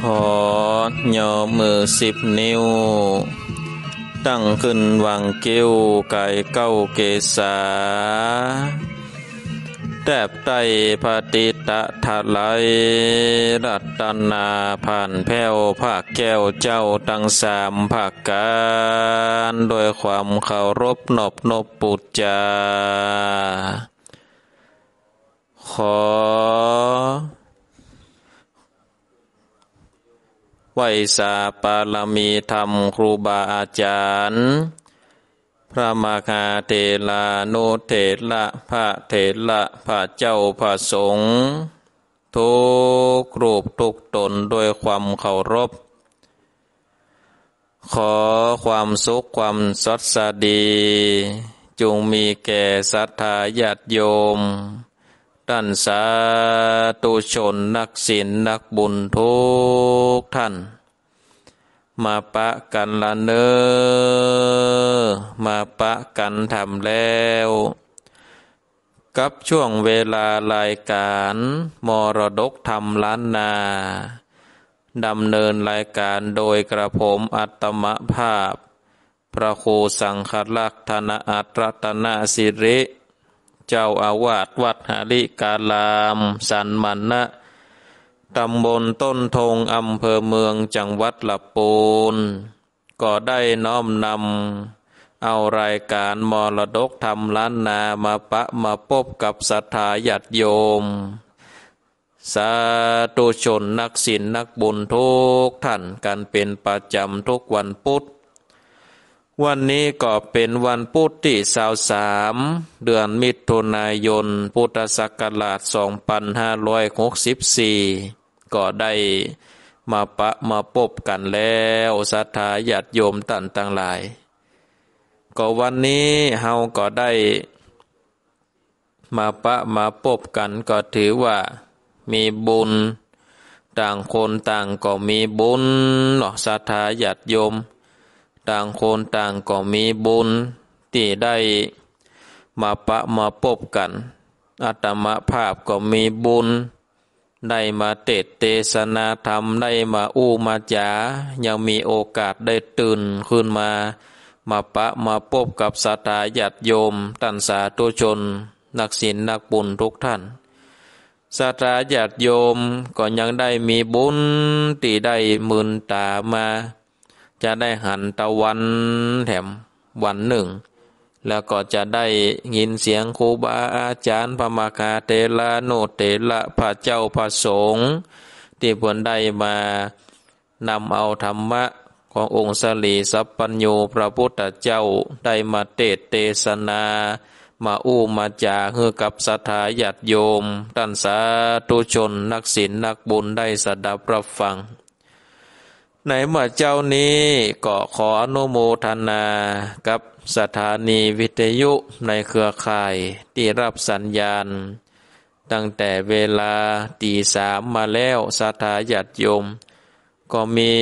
ขอยอมือสิบนิ้ว ตั้งขึ้นวางเกิ้วไก่เก้าเกษาแทบไตปฏิตะทะไลรัตนาผ่านแผ้วภาคแก้วเจ้าตั้งสามภาคการโดยความเคารพนบนบปุจจา ขอ ไวสาปาลมีธรรมครูบาอาจารย์ พระมาคาเทลาโนเทละพระเทละพระเจ้าพระสงฆ์ทุกรูปทุกตนด้วยความเคารพ ขอความสุขความสดสดี จงมีแก่ศรัทธาญาติโยม ท่านสาธุชนนักศีลนักบุญทุกท่าน มาปะกันละเนอมาปะกันทำแล้ว กับช่วงเวลารายการมรดกธรรมล้านนาดำเนินรายการโดยกระผมอัตมภาพ พระครูสังฆลักษณะอัตรตนาสิริ เจ้าอาวาสวัดหาริกาลาม สันมันนะตำบลต้นทงอำเภอเมืองจังหวัดละปูน ก็ได้น้อมนำเอารายการมรดกธรรมล้านนามาปะมาพบกับศรัทธาญาติโยม สาธุชนนักศิลนักบุญทุกท่านกันเป็นประจำทุกวันพุธ วันนี้ก็เป็นวันพุธที่สาวสามเดือนมิถุนายน พุทธศักราช 2564 ก็ได้มาปะมาพบกันแล้วศรัทธาญาติโยมตันต่างหลาย ก็วันนี้เฮาก็ได้มาปะมาพบกันก็ถือว่ามีบุญ ต่างคนต่างก็มีบุญเนาะศรัทธาญาติโยม ต่างคนต่างก็มีบุญที่ได้มาปะมาพบกันอาตมาภาพก็มีบุญ ได้มาเตดเตสนาธรรมได้มาอู้มาจายังมีโอกาสได้ตื่นขึ้นมา มาปะมาพบกับสัตยาติโยมตันสาตุชน นักศีลนักบุญทุกท่านสัตยาติโยมก็ยังได้มีบุญที่ได้มืนตามา จะได้หันตะวันแถมวันหนึ่ง แล้วก็จะได้ยินเสียงครูบาอาจารย์พระมาคาเตลาโนเตละพระเจ้าพระสงฆ์ที่เพื่อนได้มานำเอาธรรมะขององค์สลีสัพปัญโยพระพุทธเจ้าได้มาเตศเตศนา มาอู้มาจาเฮือกับสัทธาญาติโยม ท่านสาธุชนนักศีลนักบุญได้สดับรับฟัง ในเมื่อเจ้านี้ก็ขออนุโมทนากับสถานีวิทยุในเครือข่ายที่รับสัญญาณ ตั้งแต่เวลาตีสามมาแล้วสถาญาติโยม ก็มี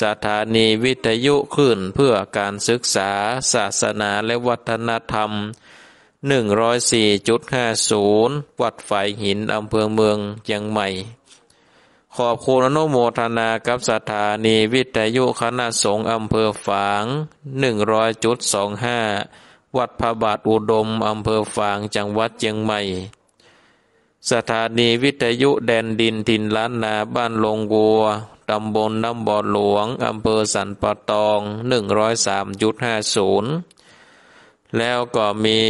สถานีวิทยุขึ้นเพื่อการศึกษาศาสนาและวัฒนธรรม 104.50 วัดฝ่ายหินอำเภอเมืองเชียงใหม่ ขอบคุณอนุโมทนากับสถานีวิทยุคณะสงฆ์อำเภอฝาง100.25 วัดพระบาทอุดมอำเภอฝางจังหวัดเชียงใหม่ สถานีวิทยุแดนดินทินล้านนาบ้านลงวัวตำบลน้ำบ่อหลวงอำเภอสันปะตอง 103.50 แล้วก็มี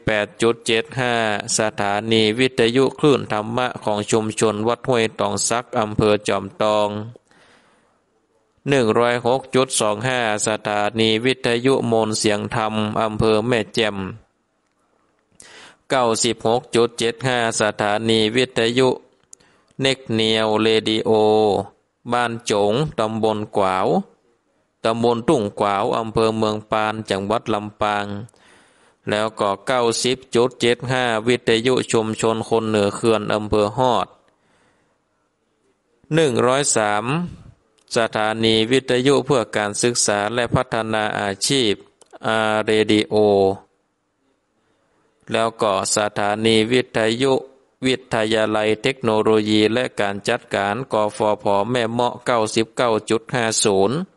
98.75 สถานีวิทยุคลื่นธรรมะของชุมชนวัดห้วยตองซักอำเภอจอมตอง 106.25 สถานีวิทยุมนเสียงธรรมอำเภอแม่แจ่ม96.75 สถานีวิทยุ เน็กเนียวเรดิโอ บ้านจงตำบลกวาว ตำบลทุ่งกวาวอำเภอเมืองปานจังหวัดลำปาง แล้วก็90.75วิทยุชุมชนคนเหนือเขื่อนอำเภอฮอด103สถานีวิทยุเพื่อการศึกษาและพัฒนาอาชีพอาเรดิโอ แล้วก็สถานีวิทยุวิทยาลัยเทคโนโลยีและการจัดการกฟผแม่เมาะ 99.50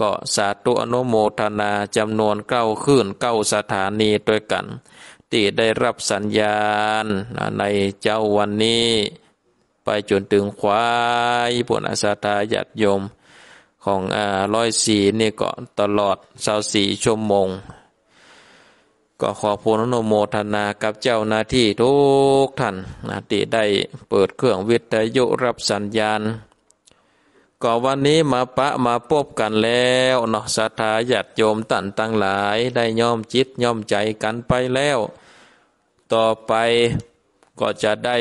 ก็สาธุอนุโมทนาจำนวนเก้าขึ้นเก้าสถานีด้วยกันที่ได้รับสัญญาณในเจ้าวันนี้ ไปจนถึงควายปุณสาธาญาติโยมของอ่าร้อยสีนี่ก็ตลอดสาวสี่ชั่วโมง ก็ขอพลนโมทนากับเจ้าหน้าที่ทุกท่านนะที่ได้เปิดเครื่องวิทยุรับสัญญาณ ก็วันนี้มาปะมาพบกันแล้วเนาะสาธาญาติโยมตันตั้งหลาย ได้ย่อมจิตย่อมใจกันไปแล้ว ต่อไปก็จะได้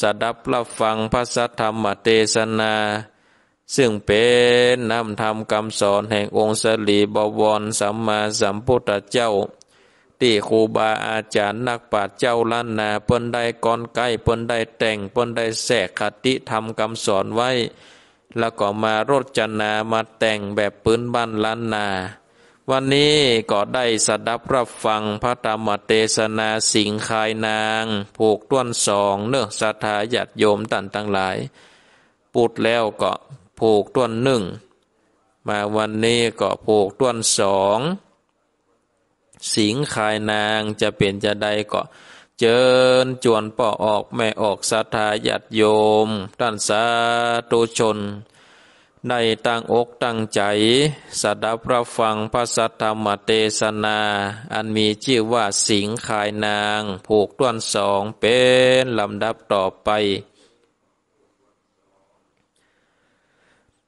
สดับรับฟังพระสัทธรรมเทศนา ซึ่งเป็นนำธรรมคำสอนแห่งองค์สลีบวรสัมมาสัมพุทธเจ้าที่ครูบาอาจารย์นักปราชญ์เจ้าล้านนาเปิ้นได้ก่อนใกล้เปิ้นได้แต่งเปิ้นได้แสกคติธรรมคำสอนไว้ แล้วก็มารดจนามาแต่งแบบปืนบ้านล้านนา วันนี้ก็ได้สดับรับฟังพระธรรมเทศนาสิงคายนาง ผูกต้วนสองเนื้อสัทธาญาติโยมตันทั้งหลายปุดแล้วก็ผูกต้นหนึ่ง มาวันนี้ก็ผูกต้นสอง สิงขายนางจะเป็นจะใดก็ เจิญจวนป่อออกแม่ออกสัทธาญาติโยม ท่านสาธุชน ในตั้งอกตั้งใจสดับรับฟังพระสัทธรรมเทศนา อันมีชื่อว่าสิงขายนาง ผูกต้นสองเป็นลำดับต่อไป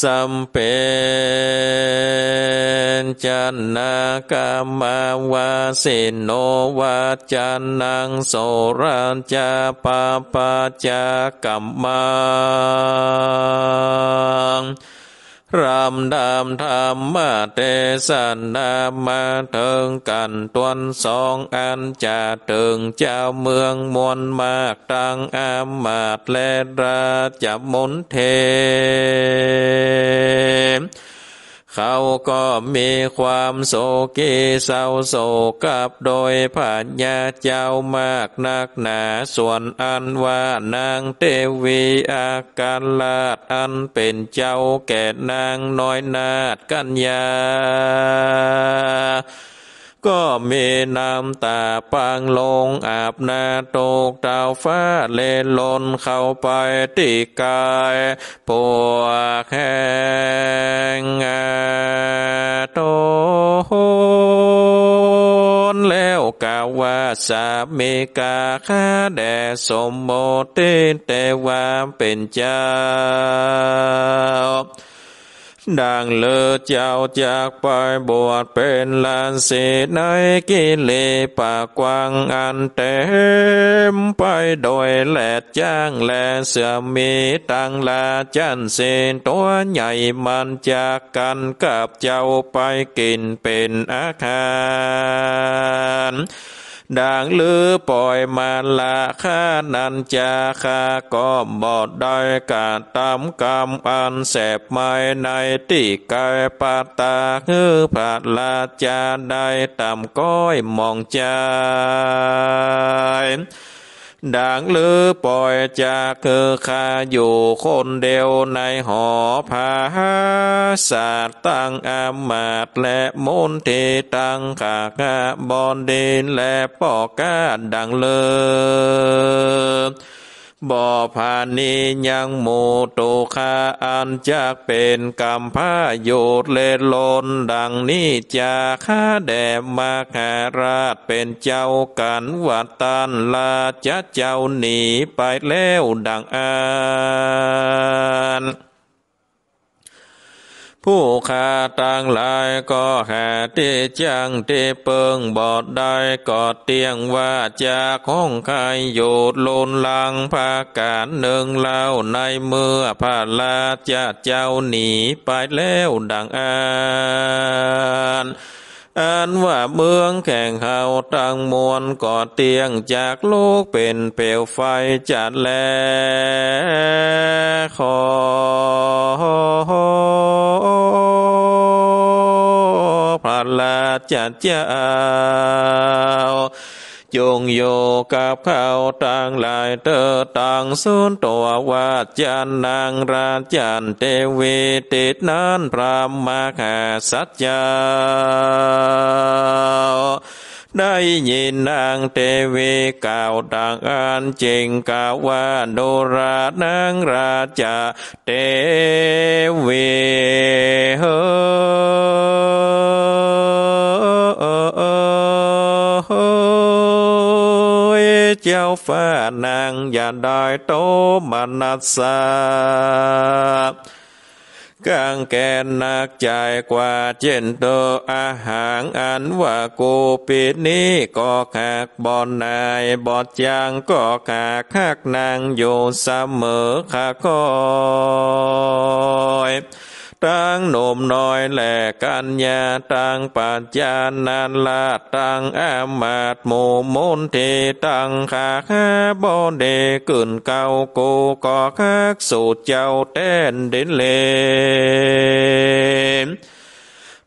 สัมเปจันนากามาวาเสโนวาจันนังโสราจาปาปาจากัมมัง รามดามธรรมเตสันนามาเถิงกันตวนสองอันจะถึงเจ้าเมืองมวลมากตังอามาตและราจะมนเท เขาก็มีความโศกีเศร้าโศกกับโดยผ่านญาเจ้ามากนักหนาส่วนอันว่านางเทวีอาการลาดอันเป็นเจ้าแก่นางน้อยนาดกัญญา ก็มีน้ำตาปังลงอาบนาตกดาวฟ้าเลนลนเข้าไปติกายปวกแห้งโตนแล้วกาว่าสามีกาข้าแด่สมโมติแต่ว่าเป็นเจ้า ดังเลอเจ้าจากไปบวชเป็นลานเสในกิเลปากกวางอันเต็มไปโดยแหลดจ้างแลเสื่อมีตังลาจันเสนตัวใหญ่มันจากกันกับเจ้าไปกินเป็นอาคาร ดังลือปล่อยมาละข้านันจาคาก็บอดได้กาตามกรรมอันแสบไม่ในที่กายปาตาคือผาลาจาได้ตามก้อยมองใจ ดังลือปล่อยจากคือคาอยู่คนเดียวในหอผาศาสตร์ตั้งอามาตและมนเทตั้งขากาบอนดินและปอกกาดังเลือ บ่อผานียังโมโตคาอันจากเป็นกรรมพาโยดเลลนดังนี้จาข้าแด่มาคาราชเป็นเจ้ากันวัดตันลาจะเจ้าหนีไปแล้วดังอาน ผู้ขาต่างหลายก็หาที่จังที่เปิงบอดได้กอดเตียงว่าจากห้องใครโยดลนลังภาการหนึ่งเล่าในเมื่อพาลาจะเจ้าหนีไปแล้วดังอาน อันว่าเมืองแข่งเขาตั้งมวลกอดเตียงจากลูกเป็นเปลวไฟจัดแลขอพระลาจัดเจ้า จงโยกับเขาต่างหลายเตอต่างสุนตัวว่าจันนางราจันเทวีติดนั้นพระมาคาสัจจาได้ยินนางเทวีกล่าวต่างอันจริงกล่าวว่าโดรานางราชาเทวีเฮ เจ้าฟ้านางอย่าได้โตมนัสสากางแกนนักใจกว่าเจนโตอาหารอันว่ากูปิดนี้ก็ขากบอนนายบอดจางก็ขากคักนางอยู่เสมอขาคอย ตั้งหนุ่มน้อยแหลกัญญาตั้งปัจจานันลาตั้งอามาตโมมนเทตั้งขาคาบอเดกึ่นเก่ากูก็คักสูตรเจ้าเต้นเดินเล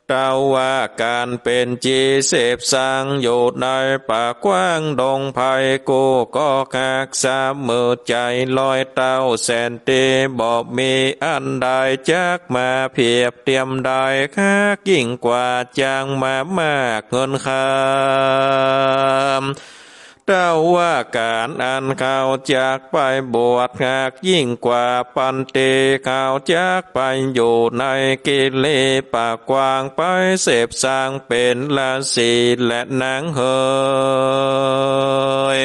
เราว่าการเป็นจีเสพสังอยู่ในป่ากว้างดงไผ่กูก็คักสามมือใจลอยเต้าแสนเตบอกมีอันใดจักมาเพียบเตรียมได้คักยิ่งกว่าจางมามากเงินคำ เต้าว่าการอันข่าวจากไปบวชหากยิ่งกว่าปันเตข่าวจากไปอยู่ในกิเลปากกวางไปเสพสร้างเป็นลาสีและนางเฮย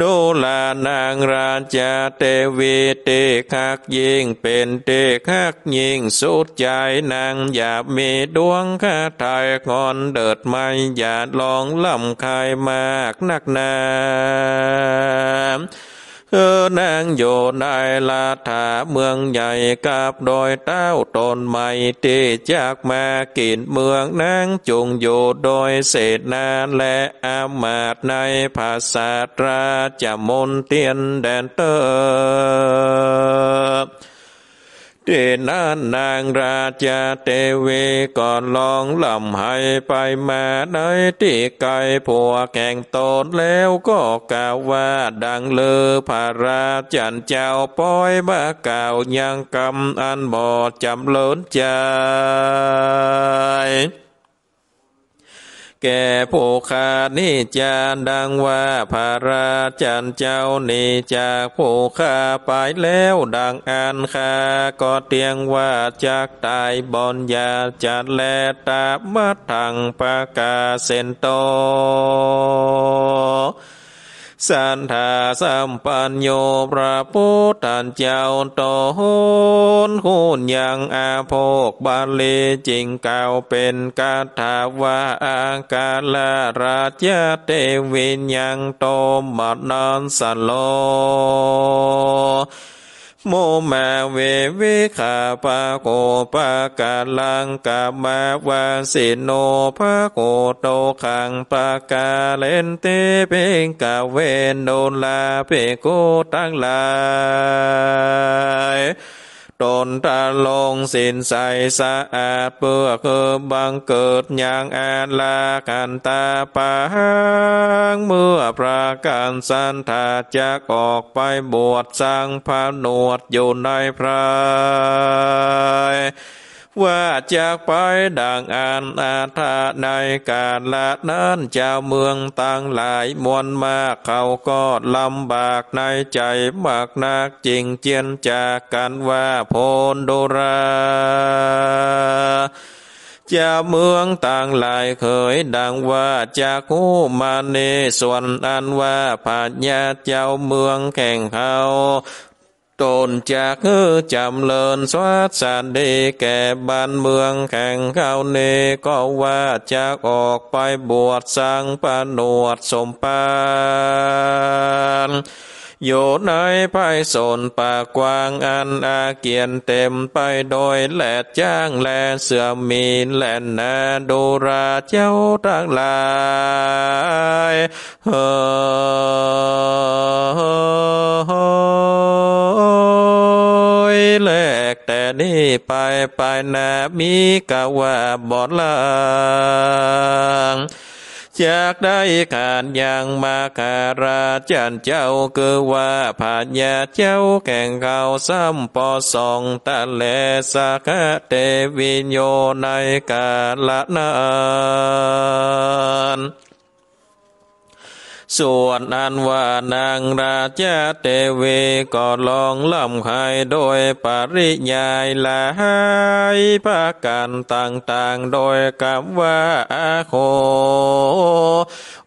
ดูลานางราชาเทวีเตคักยิงเป็นเตคักยิงสุดใจนางอย่ามีดวงคาไทยงอนเดิดไม่อย่าลองลำคายมากนักนา เออนางโยนายลาถาเมืองใหญ่กับดอยเต้าตนใหม่ที่จากมากินเมืองนางจงโย่โดยเศษนานและอามาตในภาษาตราจะมนเตียนแดนเตอร์ เดนานนางราชาเทวีก่อนลองลำให้ไปมาในที่ไกลผัวแข่งตนแล้วก็กล่าวว่าดังเลือพระราจันเจ้าป้อยมากล่าวยังกำอันบอดจำเลินใจ แก่ผู้ขานิจาดังว่าพระราจันเจ้านี่จากผู้ขาไปแล้วดังอันคาก็เตียงว่าจากตายบอนยาจัดแลตามัดทางปากาเซนโต สันทาสัมปัญโยพระพุทธเจ้าโตโหนหุนยังอาโภกบาลีจริงเก่าเป็นกาถาวาอากาลาราชเทวินยังโตมดนอนสโล โมมาเววิขาปะโกปะกาลังกามาวาสิโนภะโกโตขังปะกาเลนเตเปงกาเวนโดลาเปโกตั้งลาย ตนตาลงสินใสสะอาดเพื่อคือบังเกิดอย่างอาลากันตาปางเมื่อประการสันทาจากออกไปบวชสร้างพระนวดอยู่ในพระ ว่าจากไปดังอ่านอาธาในการละนั้นเจ้าเมืองต่างหลายมวลมากเขาก็ลำบากในใจมากนักจริงเจียนจากกันว่าโพนโดราเจ้าเมืองต่างหลายเคยดังว่าจากหูมาเนส่วนอันว่าผาญาเจ้าเมืองแข่งเขา ตนจากเออจำเลินสวัสดีแก่บ้านเมืองแข่งเข้าเนก็ว่าจากออกไปบวชสร้างปนวดสมปาน อยู่ในไพศนปากกวางอันอาเกียนเต็มไปโดยแหลดจ้างแลเสื่อมมีนแลนนาดูราเจ้าทั้งหลายเฮ้ยแลกแต่นี่ไปไปนามีกะว่าบอดลาง จากได้การย่างมาคาราจันเจ้าคือว่าผาญาเจ้าแข่งเขาซ้ำปอสองตะเลสักเตวิโยในกาลนาน ส่วนอันว่านางราชาเตเวก็ลองล่ำไห้โดยปริยายลายภาการต่างๆ โดยคำว่าอาโค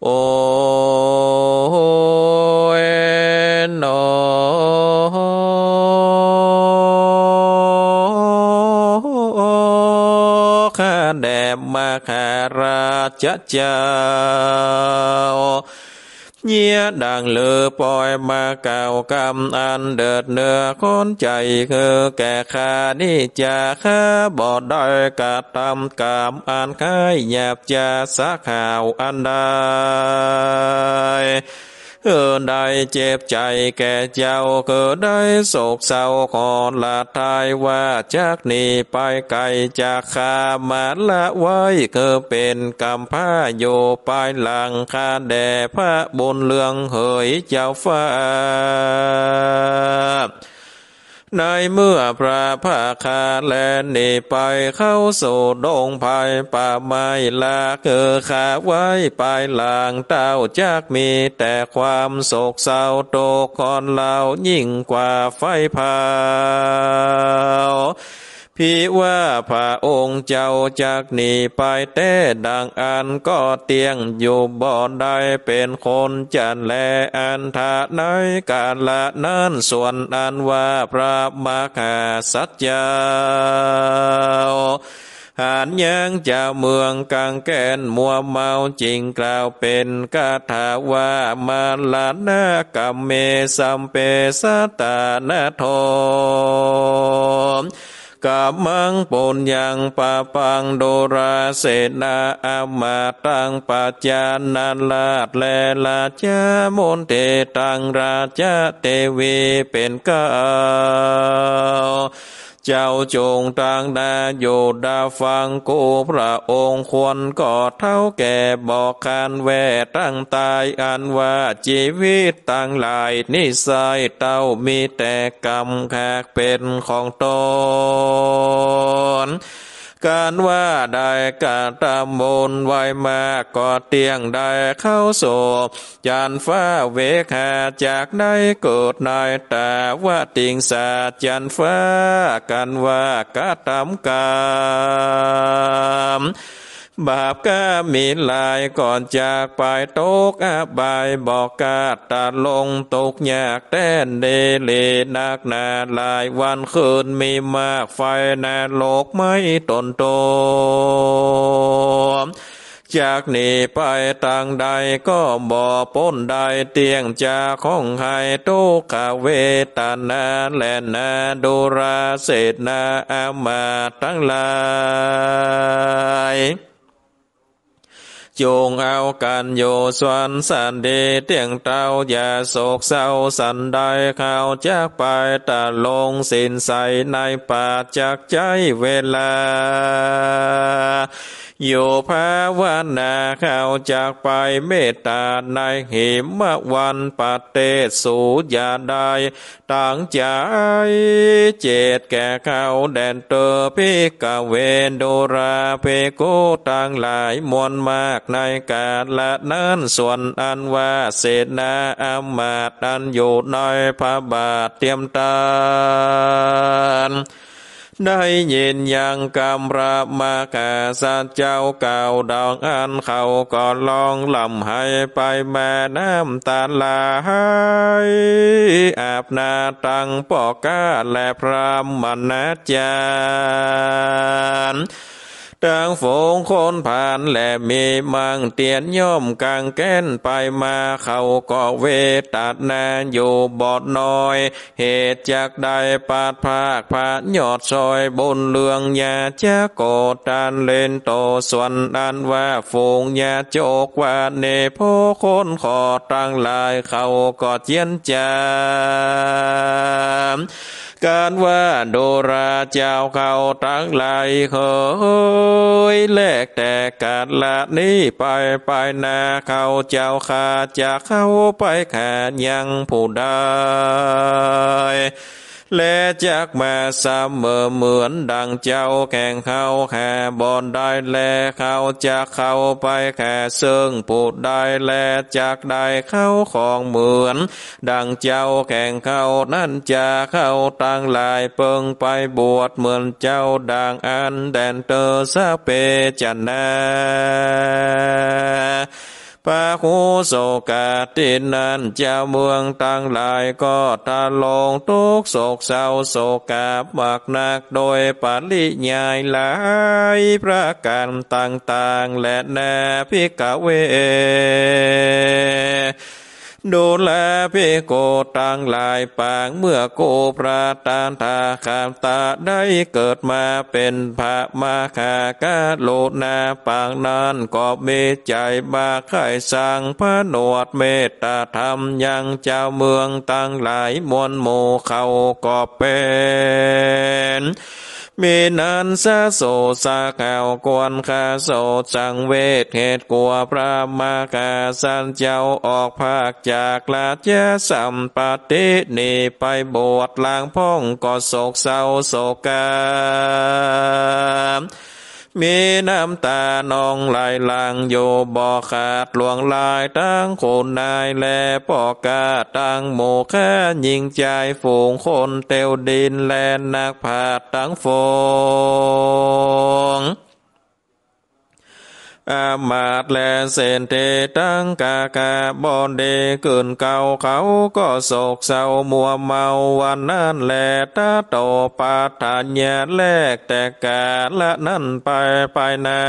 โอเอนโนข้าแดบมาคาราชเจ้า เงียดังเลือปล่อยมาเก่ากรรมอันเดิดเนื้อคนใจคือแก่ขานี่จะข้าบอดได้กะตำกรรมอันคายหยาบจะสักข่าวอันใด เออได้เจ็บใจแก่เจ้าเกิดได้โศกเศร้าขอละทายว่าจากนี้ไปไกลจากขามาละไว้ก็เป็นกำผ้าโยปายหลังคาแด่พระบนเลืองเหยเจ้าฟ้า ในเมื่อพระภาคาแลนนีไปเข้าสู่ดงภายป่าไม้ลาเกือขาไว้ปลายหลางเต้าจากมีแต่ความโศกเศร้าโตคอนเหล่ายิ่งกว่าไฟเผา พี่ว่าพระองค์เจ้าจากหนีไปแต่ดังอันก็เตียงอยู่บ่อนใดเป็นคนจันแลอันทาในกาละนั้นส่วนอันว่าพระมาคาสัจเจ้าหานยังเจ้าเมืองกางแกนมัวเมาจริงกล่าวเป็นกาถาว่ามาลานากรรมเมสัมเปสตานาโท กับมังปุญญังปะปังโดราเสนาอามาตังปัจจานันลาดแลลาจามนเตตังราชเตวีเป็นเก้า เจ้าจงต่งนาโยดาฟังกูพระองค์ควรกอดเท่าแก่บอกการแวตั้งตายอันว่าชีวิตตั้งหลายนิสัยเต้ามีแต่กรรมแขกเป็นของตน การว่าได้กาตามนไว้มากก็เตียงได้เข้าโศยานฟ้าเวคาจากได้กดนายแต่ว่าติงสาจันฟ้ากันว่ากาตามกาม บาปก็มีลายก่อนจากไปตกอาบายบอกกาตาลงตกยากแต้นเดเลนักนาลายวันคืนมีมากไฟนาโลกไม่ตนโตจากนี้ไปต่างใดก็บ่อป้นใดเตียงจาของไห้ตุกขเวตานาแลนาดูราเศษนาอามาทั้งหลาย จงเอาการโยสวนสันดีเตียงเต้าอย่าโศกเศร้าสันใดข่าวจากไปตาลงสินใสในป่าจากใจเวลา อยู่ภาวนาเข้าจากไปเมตตาในเหิมวันปเตสูยาได้ต่างใจเจตแก่เขาแดนเตอพิกเวนโดราเพโกต่างหลายมวลมากในกาลละนั้นส่วนอันว่าเศษนาอามาตอันอยู่ในพระบาทเตรียมตาน ได้ยินอย่างกำราบมากาสัจเจ้าเก่าดองอันเขาก็ลองลำให้ไปแม่น้ำตาลายอาบนาตังปอกาและพรามนาจาร ดังฝงคนผ่านและมีมังเตียนย่อมกางแก้นไปมาเขาก็เวตัดนานอยู่บอดน้อย เหตุจากใดปาดภาคผาหยอดซอยบนเลืองยาจะโกดานเล่นโตส่วนอันว่าฝงยาโจกว่าเนโพคนขอตั้งลายเขาก็เจียนจามการว่าโดราเจ้าเขาตั้งลายเฮยแลกแต่กาดละนี้ไปไปนาเขาเจ้าขาจะเข้าไปแข่ยังผู้ใด และจากมาเสมอเหมือนดังเจ้าแข่งเขาแข่บอนได้แลเขาจะเข้าไปแข่ซึ่งปูดได้แลจากได้เข้าของเหมือน ดังเจ้าแข่งเขานั่นจะเข้าตั้งหลายเปิงไปบวชเหมือนเจ้าดังอันแดนเตอร์สเปจันนา ปะคูโสกาตินันเจ้าเมืองตั้งหลายก็ตาลงทุกโศกเศร้าโศกาบักนักโดยปาริยายหลายประการต่างๆและแนพิกเว ดูแลพี่โกตังหลายปางเมื่อโกพระตานทาขามตาได้เกิดมาเป็นพระมาคากาโลนาปางนั้นก็มีใจบาไข่สร้างพระนวดเมตตาธรรมยังเจ้าเมืองตั้งหลายมวลโมเขาก็เป็น มีนันสะโสสาขาวกวนคาโสสังเวทเหตุกลัวพระมากาสันเจ้าออกภาคจากลาเจสัมปตินีไปบวชลางพ่องก็โศกเศร้าโศกา มีน้ำตานองไหลหลังโยบ่อขาดหลวงลายตั้งคนนายแลปอกาตั้งโมค่ายิงใจฝูงคนเตียวดินแลนักผาดตั้งฟง อามาดแลเสนเทตั้งกากาบอนเดเกินเก่าเขาก็โศกเศร้ามัวเมาวันนั้นแลตาโตปาทานยาแลกแต่กาละนั่นไปไปนา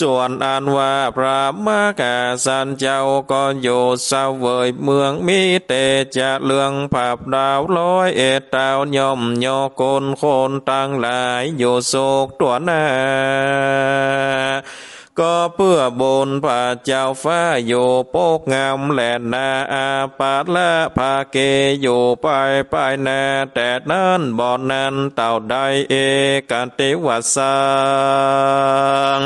ส่วนอันว่าพระมากาสันเจ้าก็อยู่เสวยเมืองมีเตจะเลืองภาพดาวลอยเอตดาวย่อมโยกนคนตั้งหลายอยู่โศกตัวหน้าก็เพื่อบนพระเจ้าฟ้าอยู่โปกงามแหลนาอาปาละภาเกอยู่ไปไปนาแต่นั้นบ่อนั้นเต่าใดเอกันติวัสัง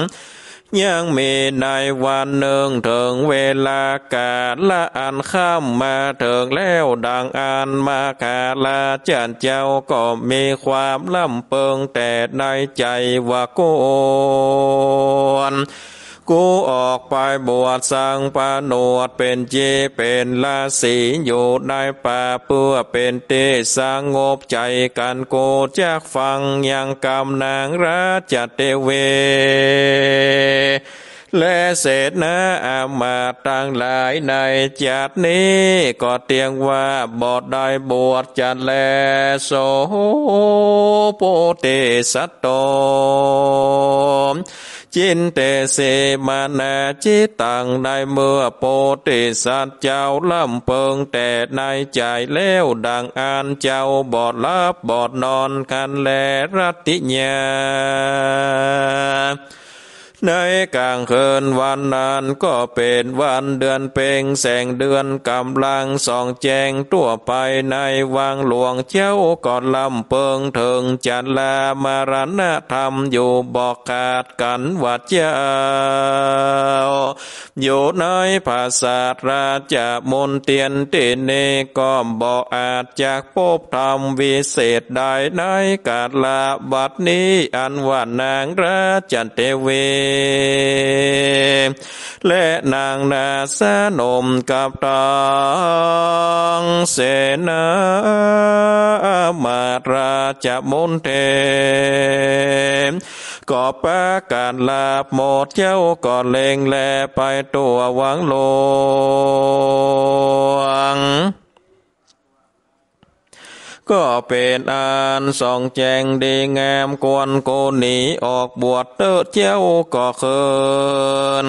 ยังมีในวันหนึ่งถึงเวลากาลละอันข้ามมาถึงแล้วดังอันมาคาลาจันเจ้าก็มีความลำเปิงแต่ในใจว่าโกน กูออกไปบวชสังปานวดเป็นเจเป็นลาสีอยู่ในป่าเพื่อเป็นเตสงบใจกันโกจากฟังยังกำนางราชเตเวและเศษนะอามาตั้งหลายในจัดนี้ก็เตียงว่าบอดได้บวชจัดแลโสโปเตสัตโต จินเตเสมานาจิตังในเมื่อโปติสัตเจ้าลำเพิงแต่ในใจแล้วดังอานเจ้าบอดลับบอดนอนคันแลรัติญา ในกลางคืนวันนั้นก็เป็นวันเดือนเป่งแสงเดือนกำลังส่องแจงตัวไปในวังหลวงเจ้าก่อนลำเปิงถึงจันลามารณธรรมอยู่บอกขาดกันวัดเจ้าอยู่ในภาษาราชมนเตียนเตเนก็บอกอาจจากพบธรรมวิเศษได้ในกาลาบัดนี้อันว่านางราชเตเวและนางนาสนมกับตังเสนามาราชมนเทก็ประกาศลาบหมดเจ้าก็เลงแลไปตัวหวังหลวง ก็เป็นอันส่องแจงดีงามกวนโกนีออกบวชเติดเจ้าก็เคิน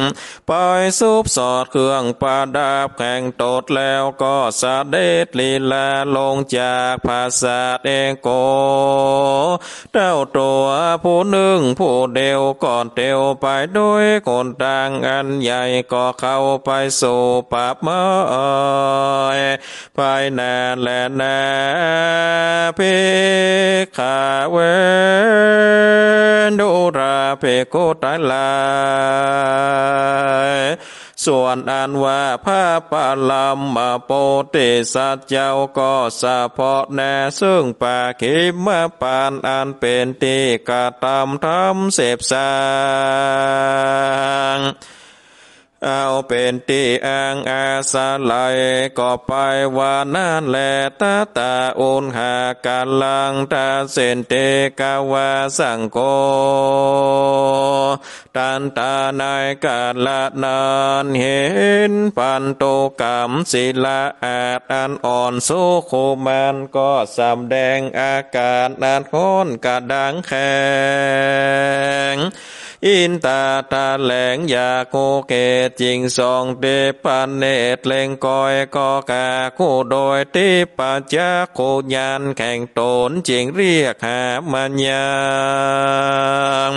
ไปซุบสอดเครื่องประดับแข่งตดแล้วก็สะเด็ดลีลาลงจากภาษาเองโกเจ้าตัวผู้หนึ่งผู้เดียวก่อนเดียวไปด้วยคนต่างอันใหญ่ก็เข้าไปสู่ปับเมื่อยภายนาและนาเพขาเวนดูราเพโกตาลาส่วนอันว่าพระปาลัมมาโปเตสัจเจ้าก็สะเพาะแน่ซึ่งปาคิมมาปานอันเป็นตีกาตามทำเสพสาง เอาเป็นที่อ้างอาสาไลก็ไปว่านั่นแหละตาตาโอนหากาลังตาเสนเตกาวาสังโกตันตานายกาลนานเห็นปันโตกรรมศิลาอาจอันอ่อนสุโคมันก็สำแดงอาการนัดค้นกระดังแข็ง อินตาตาแหลงยาโคเกจริงสองเดปันเนตเลงกอยกอกาคู่โดยทิปัจจาโคยานแข่งตนจริงเรียกหามันยัง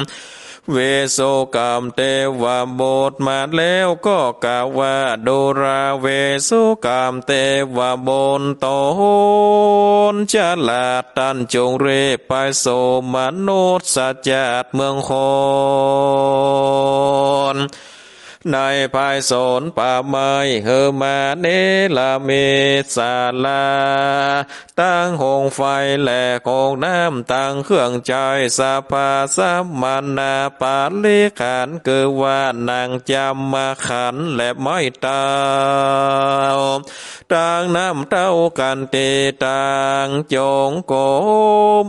เวโสกามเทวบทมาแล้วก็กล่าวว่าดูราเวโสกามเทวบนตนฉลาดตันจงเรไปโสมนุษย์สัจจเมืองคน ในภายสนป่าไม้เฮมาเนลาเมสาลา ตั้งหงไฟแหลกหงน้ำตั้งเครื่องใจสาภาสัมมันนาปาลิขันคือว่านางจำมาขันและไม่ตาต่างน้ำเต้ากันเตต่างจงโก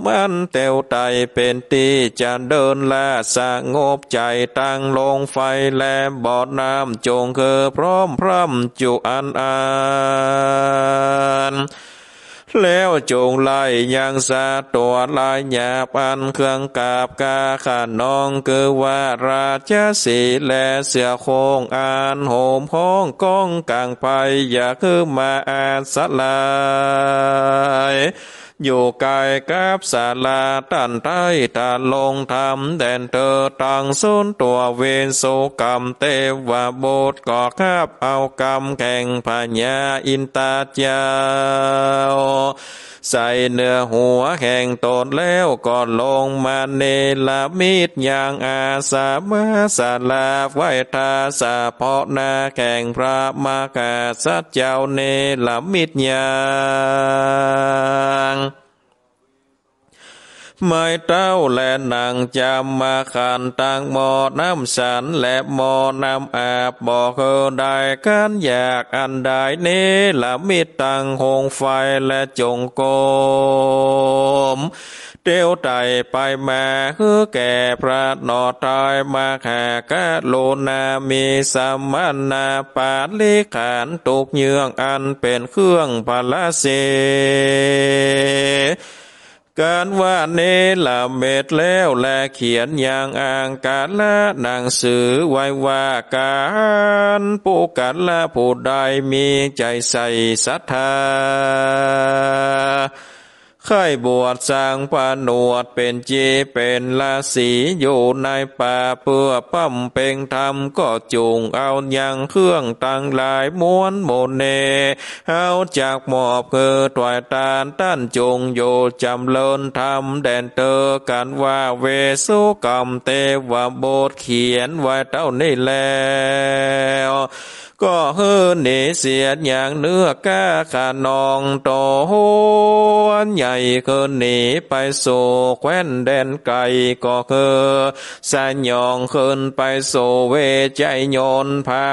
มันเตวไตเป็นตีจะเดินและสงบใจตั้งลงไฟและบอดน้ำจงคือพร้อมพร่ำจุอันอานแล้วจงไล่ยังสาตัวลายหยาปันเครื่องกาบกาขานองคือว่าราชสีและเสือโคงอานโหมพ้องก้องกลางไปอย่าคือมาอาสลาย อยู่กายกับสาลาตันใต้ตาลงธรรมแดนเธอตังสุนตัวเวนโสกรรมเตวะบุตรก่อคาบเอากรรมแข่งพญาอินตาเจ้า ใส่เนื้อหัวแห่งตนแล้วก็ลงมาเนลามิดอย่างอาสามาสาลาไวทาสาเพาะนาแข่งพระมากาสัจเจ้าเนลามิดอย่าง ไม่เต้าและนางจำมาขันตังหมอน้ำสันและหมอน้ำอาบบอกเออได้กันอยากอันใดนี้ละมิตังหงไฟและจงโกมเตียวไตไปมาคือแก่พระนอตายมาแขกะโลนามีสัมมันนาปาลิขานตุกเยืองอันเป็นเครื่องพลาเส การว่าเนลาเม็ดแล้วและเขียนอย่างอ่างการละหนังสือไว้ว่าการผู้กาลละผู้ใดมีใจใส่ศรัทธา เคยบวชสร้างผนวดเป็นเจเป็นลาสีอยู่ในป่าเพื่อปั้มเป่งธรรมก็จูงเอาอย่างเครื่องตั้งหลายม้วนโมเน เอาจากหมอบคือถวายตาลต้านจงโยจำเลินธรรมแดนเตอกันว่าเวสุกรรมเตวโบทเขียนไว้เต้านี่แล้วก็เฮือเนเสียดอย่างเนื้อก้าขานองโตหวนใหญ่เคินหนีไปสู่แคว้นแดนไกลก็คือสายองเคินไปสู่เวใจโยนผา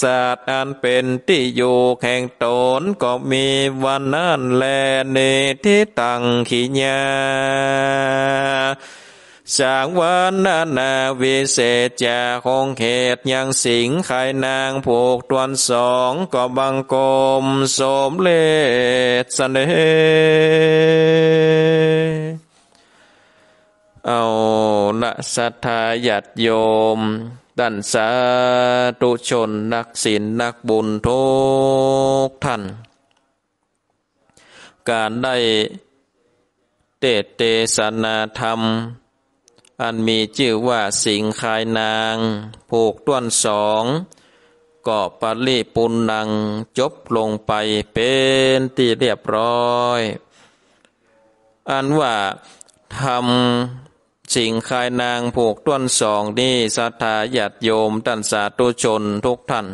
ศาสตร์อันเป็นที่อยู่แห่งตนก็มีวันนั้นแลเนที่ตังขีญา สางวันนานาวิเศษจาคงเหตุยังสิงไขนางผูกตวนสองก็บังกมสมเลศสเนเอาละสัทธาญาติโยมดันสาตุชนนักศีลนักบุญทุกท่าน การได้เตเตสนาธรรม อันมีชื่อว่าสิงคายนาง ผูกต้วนสองก็ปริปุนนังจบลงไปเป็นที่เรียบร้อย อันว่าทำสิ่งคายนางผูกต้วนสองนี่สัทธาญาติโยมตันสาตุชนทุกท่าน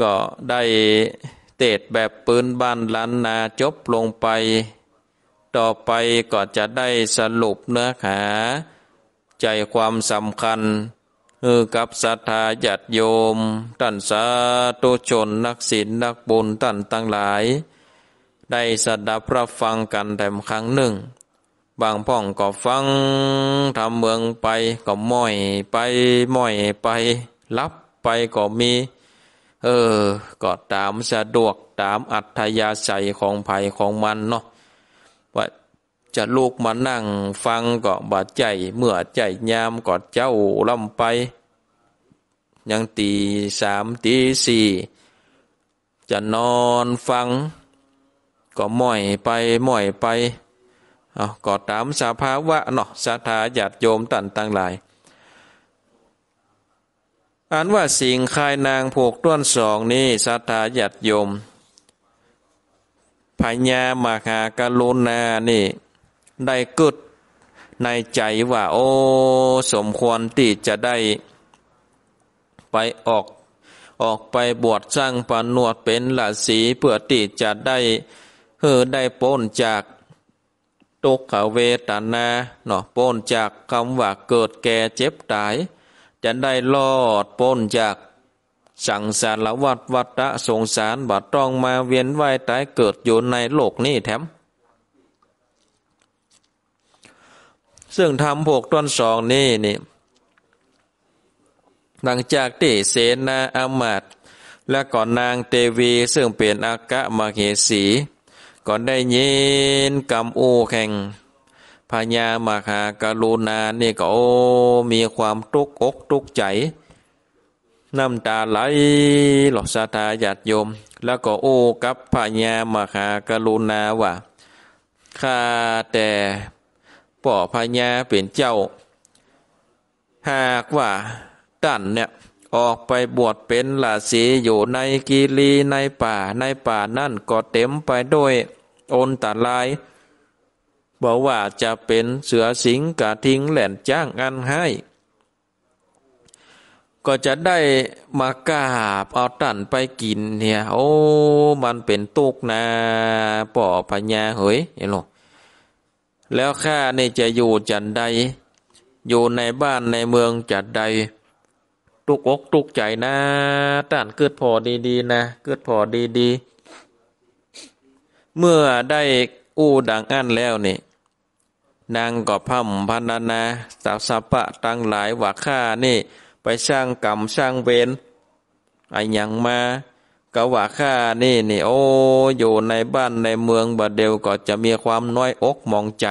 ก็ได้เตดแบบปืนบ้านล้านนาจบลงไป ต่อไปก็จะได้สรุปเนื้อหา ใจความสำคัญคือกับศรัทธาญาติโยมท่านสาธุชนนักศีลนักบุญท่านตั้งหลาย ได้สดับรับฟังกันแต่ครั้งหนึ่ง บางพ่องก็ฟังทำเมืองไปก็ม้อยไปม้อยไปรับไปก็มี เออ ก็ตามสะดวกตามอัธยาศัยของภัยของมันเนาะ จะลูกมานั่งฟังก็บาดใจเมื่อใจยามก็เจ้าล่ำไป ยังตีสามตีสี่จะนอนฟัง ก็ม่อยไปม่อยไปเอาก็ตามสภาวะเนาะสาธาญาติโยมตันตั้งหลายอันว่าสิ่งคายนางผูกต้นสองนี้สัทธาญาติโยมพญามหากรุณานี่ ได้กึดในใจว่า โอ้ สมควรที่จะได้ไปออก ออกไปบวชสร้างปานวดเป็นหลาสีเพื่อที่จะได้เฮอได้พ้นจากตุกขเวทนาเนาะพ้นจากคำว่าเกิดแก่เจ็บตาย จะได้รอดพ้นจากสังสารวัฏวัฏสงสารบัดต้องมาเวียนว่ายตายเกิดอยู่ในโลกนี้แถม ซึ่งทำพวกต้นสองนี่นี่ หลังจากที่เสนาอามาตและก่อนนางเตวีซึ่งเป็นอากะมาเหสีก่อนได้ยินกำอูแข่งพญามหากรุณานี่ก็มีความทุกข์อกทุกข์ใจ น้ำตาไหลหลอกสาธาญาติโยม แล้วก็โอ้กับพญามหากรุณาว่าข้าแต่ ป่อพญาเป็นเจ้า หากว่าตันเนี่ยออกไปบวชเป็นลาสีอยู่ในกีรีในป่าในป่านั่นก็เต็มไปด้วยโอนตาลายบอกว่าจะเป็นเสือสิงกะทิ้งแหล่นจ้างอันให้ ก็จะได้มากราบเอาตันไปกินเนี่ย โอ้ มันเป็นตุกนาป่อพญาเฮ้ยเห็นหรอ แล้วข้านี่จะอยู่จันใด อยู่ในบ้านในเมืองจัดใด ตุกอกตุกใจนะต้านเกิดพอดีๆนะเกิดพอดีๆ เมื่อได้อู้ดังอันแล้วนี่นางก็พัมพันนาสาวสัพะตั้งหลายว่าข้านี่ ไปสร้างกรรมสร้างเวรไอ้ยังมา ก็ว่าข้านี่นี่โอ้อยู่ในบ้านในเมืองบัดเดวก็จะมีความน้อยอกมองใจ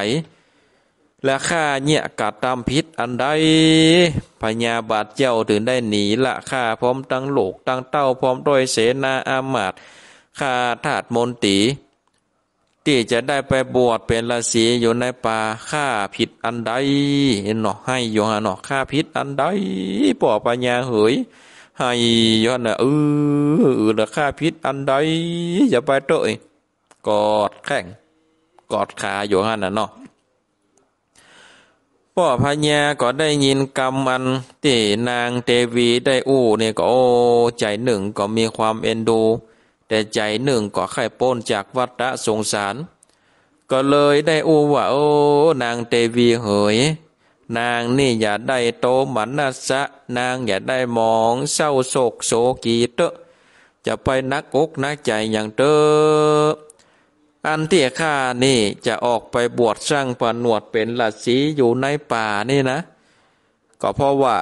และข้าเนี่ยกัดตามพิษอันใดพญาบาดเจ้าถึงได้หนีละข้าพร้อมตั้งโลกตั้งเต้าพร้อมด้วยเสนาอามาตข้าทาดมนตีที่จะได้ไปบวชเป็นราศีอยู่ในป่าข้าผิดอันใดเห็นหนอให้โยฮานหนอข้าผิดอันใดป่อปัญญาเหย ให้ย้อนน่ะเออราคาพิษอันใดอย่าไปเตยกอดแข่งกอดขาอยู่ฮันน่ะเนาะพ่อพญาก็ได้ยินกรรมมันที่นางเทวีได้อู้เนี่ยก็โอ้ใจหนึ่งก็มีความเอ็นดู แต่ใจหนึ่งก็ไข่ป้นจากวัฏสงสาร ก็เลยได้อู้ว่าโอ้นางเทวีเหย นางนี่อย่าได้โตมันนัสะนางอย่าได้มองเศร้าโศกโศกีเตอะจะไปนักอกนักใจอย่างเตออันที่ข้านี่จะออกไปบวชสร้างผนวดเป็นหลัสีอยู่ในป่านี่นะ ก็เพราะว่า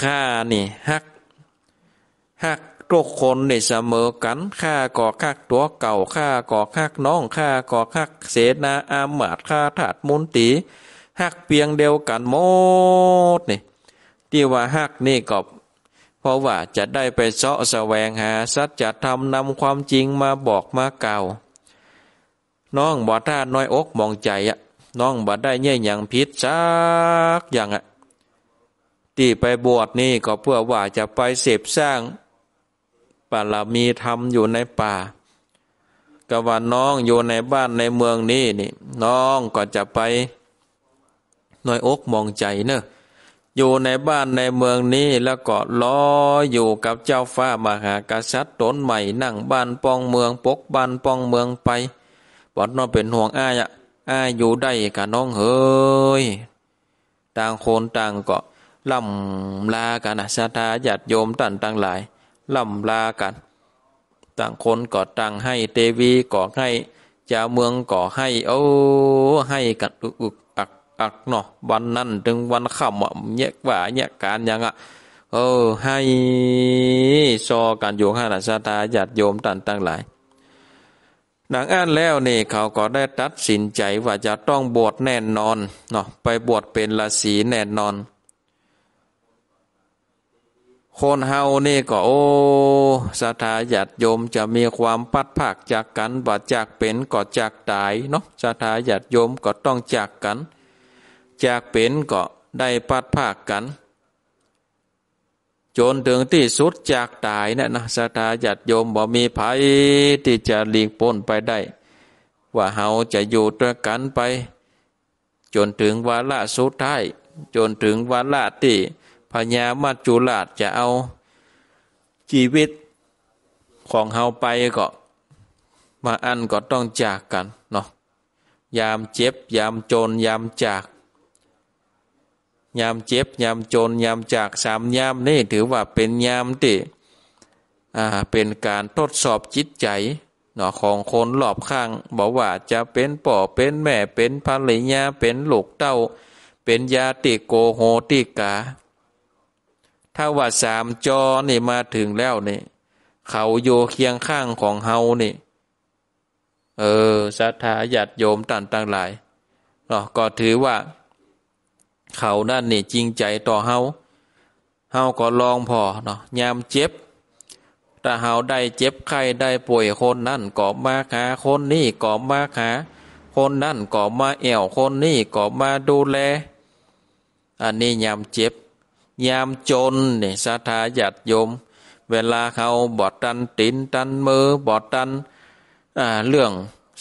ข้านี่ฮักฮักทุกคนนี่เสมอกันข้าก่อคักตัวเก่าข้าก่อคักน้องข้าก่อคักเสนาอามาตข้าถาดมุนตี ฮักเพียงเดียวกันหมดนี่ที่ว่าฮักนี่ก็เพราะว่าจะได้ไปเสาะแสวงหาสัจธรรมนำความจริงมาบอกมาเก่าน้องบ่ท่าน้อยอกมองใจอะน้องบ่ได้เยี่ยอย่างพิษจักอย่างอะที่ไปบวชนี่ก็เพื่อว่าจะไปเสพสร้างบารมีธรรมอยู่ในป่าก็ว่าน้องอยู่ในบ้านในเมืองนี้นี่ น้องก็จะไป น้อยอกมองใจเนอะอยู่ในบ้านในเมืองนี้แล้วก็ล้ออยู่กับเจ้าฟ้ามหากษัตริย์ตนใหม่นั่งบ้านปองเมืองปกบ้านปองเมืองไปบอดน้องเป็นห่วงอ้ายอะอ้ายอยู่ได้กับน้องเฮ้ยต่างคนต่างก็ล่ำลากันนะสาธาญาติโยมต่างต่างหลายล่ำลากัน ต่างคนก็ต่างให้เตวีก็ให้เจ้าเมืองก็ให้ โอ้ให้กันอึก อึกอักเนาะวันนั้นถึงวันค่ำอะแยกว่าแยกการยังอะเออ ให้ซอกันอยู่ข้างหน้าสาธาญาติโยมต่างต่างหลายหนังอ่านแล้วนี่เขาก็ได้ตัดสินใจว่าจะต้องบวชแน่นอนเนาะไปบวชเป็นลาศีแน่นอน คนเฮานี่ก็โอ้สถาญาติโยมจะมีความปัดภาคจากกันบ่จากเป็นก็จากตายเนาะสถาญาติโยมก็ต้องจากกัน จากเป็นก็ได้ปัดภาคกัน จนถึงที่สุดจากตายนะนะสตาญาติโยมบ่มีภัยที่จะหลีกพ้นไปได้ ว่าเฮาจะอยู่ด้วยกันไป จนถึงวาระสุดท้าย จนถึงวาระที่พญามัจจุราชจะเอาชีวิตของเฮาไปก็มาอันก็ต้องจากกันเนาะยามเจ็บ ยามจน ยามจาก ยามเจ็บ ยามจน ยามจากสามยามนี่ถือว่าเป็นยามที่อ่าเป็นการทดสอบจิตใจเนาะของคนรอบข้างบอกว่าจะเป็นป่อเป็นแม่เป็นภรรยาเป็นลูกเต้า เป็นยาติโกโหติกา ถ้าว่าสามจอนี่มาถึงแล้วนี่เขาโยเคียงข้างของเฮานี่เออศรัทธาญาติโยมต่างต่างหลายเนาะก็ถือว่า เขานั่นนี่จริงใจต่อเฮาเฮาก็ลองพอเนาะยามเจ็บถ้าเฮาได้เจ็บไข้ได้ป่วยคนนั่นก็มาหาคนนี้ก็มาหาคนนั่นก็มาแอวคนนี้ก็มาดูแล อันนี้ยามเจ็บ ยามจนนี่สาธาญาติโยม เวลาเขาบอดตันตินตันมือบอดตันอ่าเรื่อง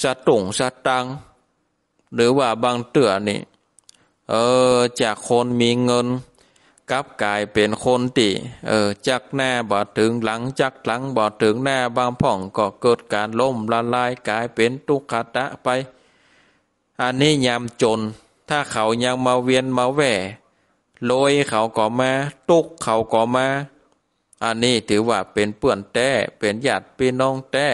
สะตุงสะตัง หรือว่าบางเตือนี่ เออจากคนมีเงินกลับกลายเป็นคนตีเออจักหน้าบอถึงหลังจักหลังบอถึงหน้าบางพ่องก็เกิดการล่มละลายกลายเป็นตุกขตะไป อันนี้ยามจน ถ้าเขายังมาเวียนมาแหว่โลยเขาก็มาตุกเขาก็มา อันนี้ถือว่าเป็นเปื่อนแต้เป็นญาติพี่น้องแต้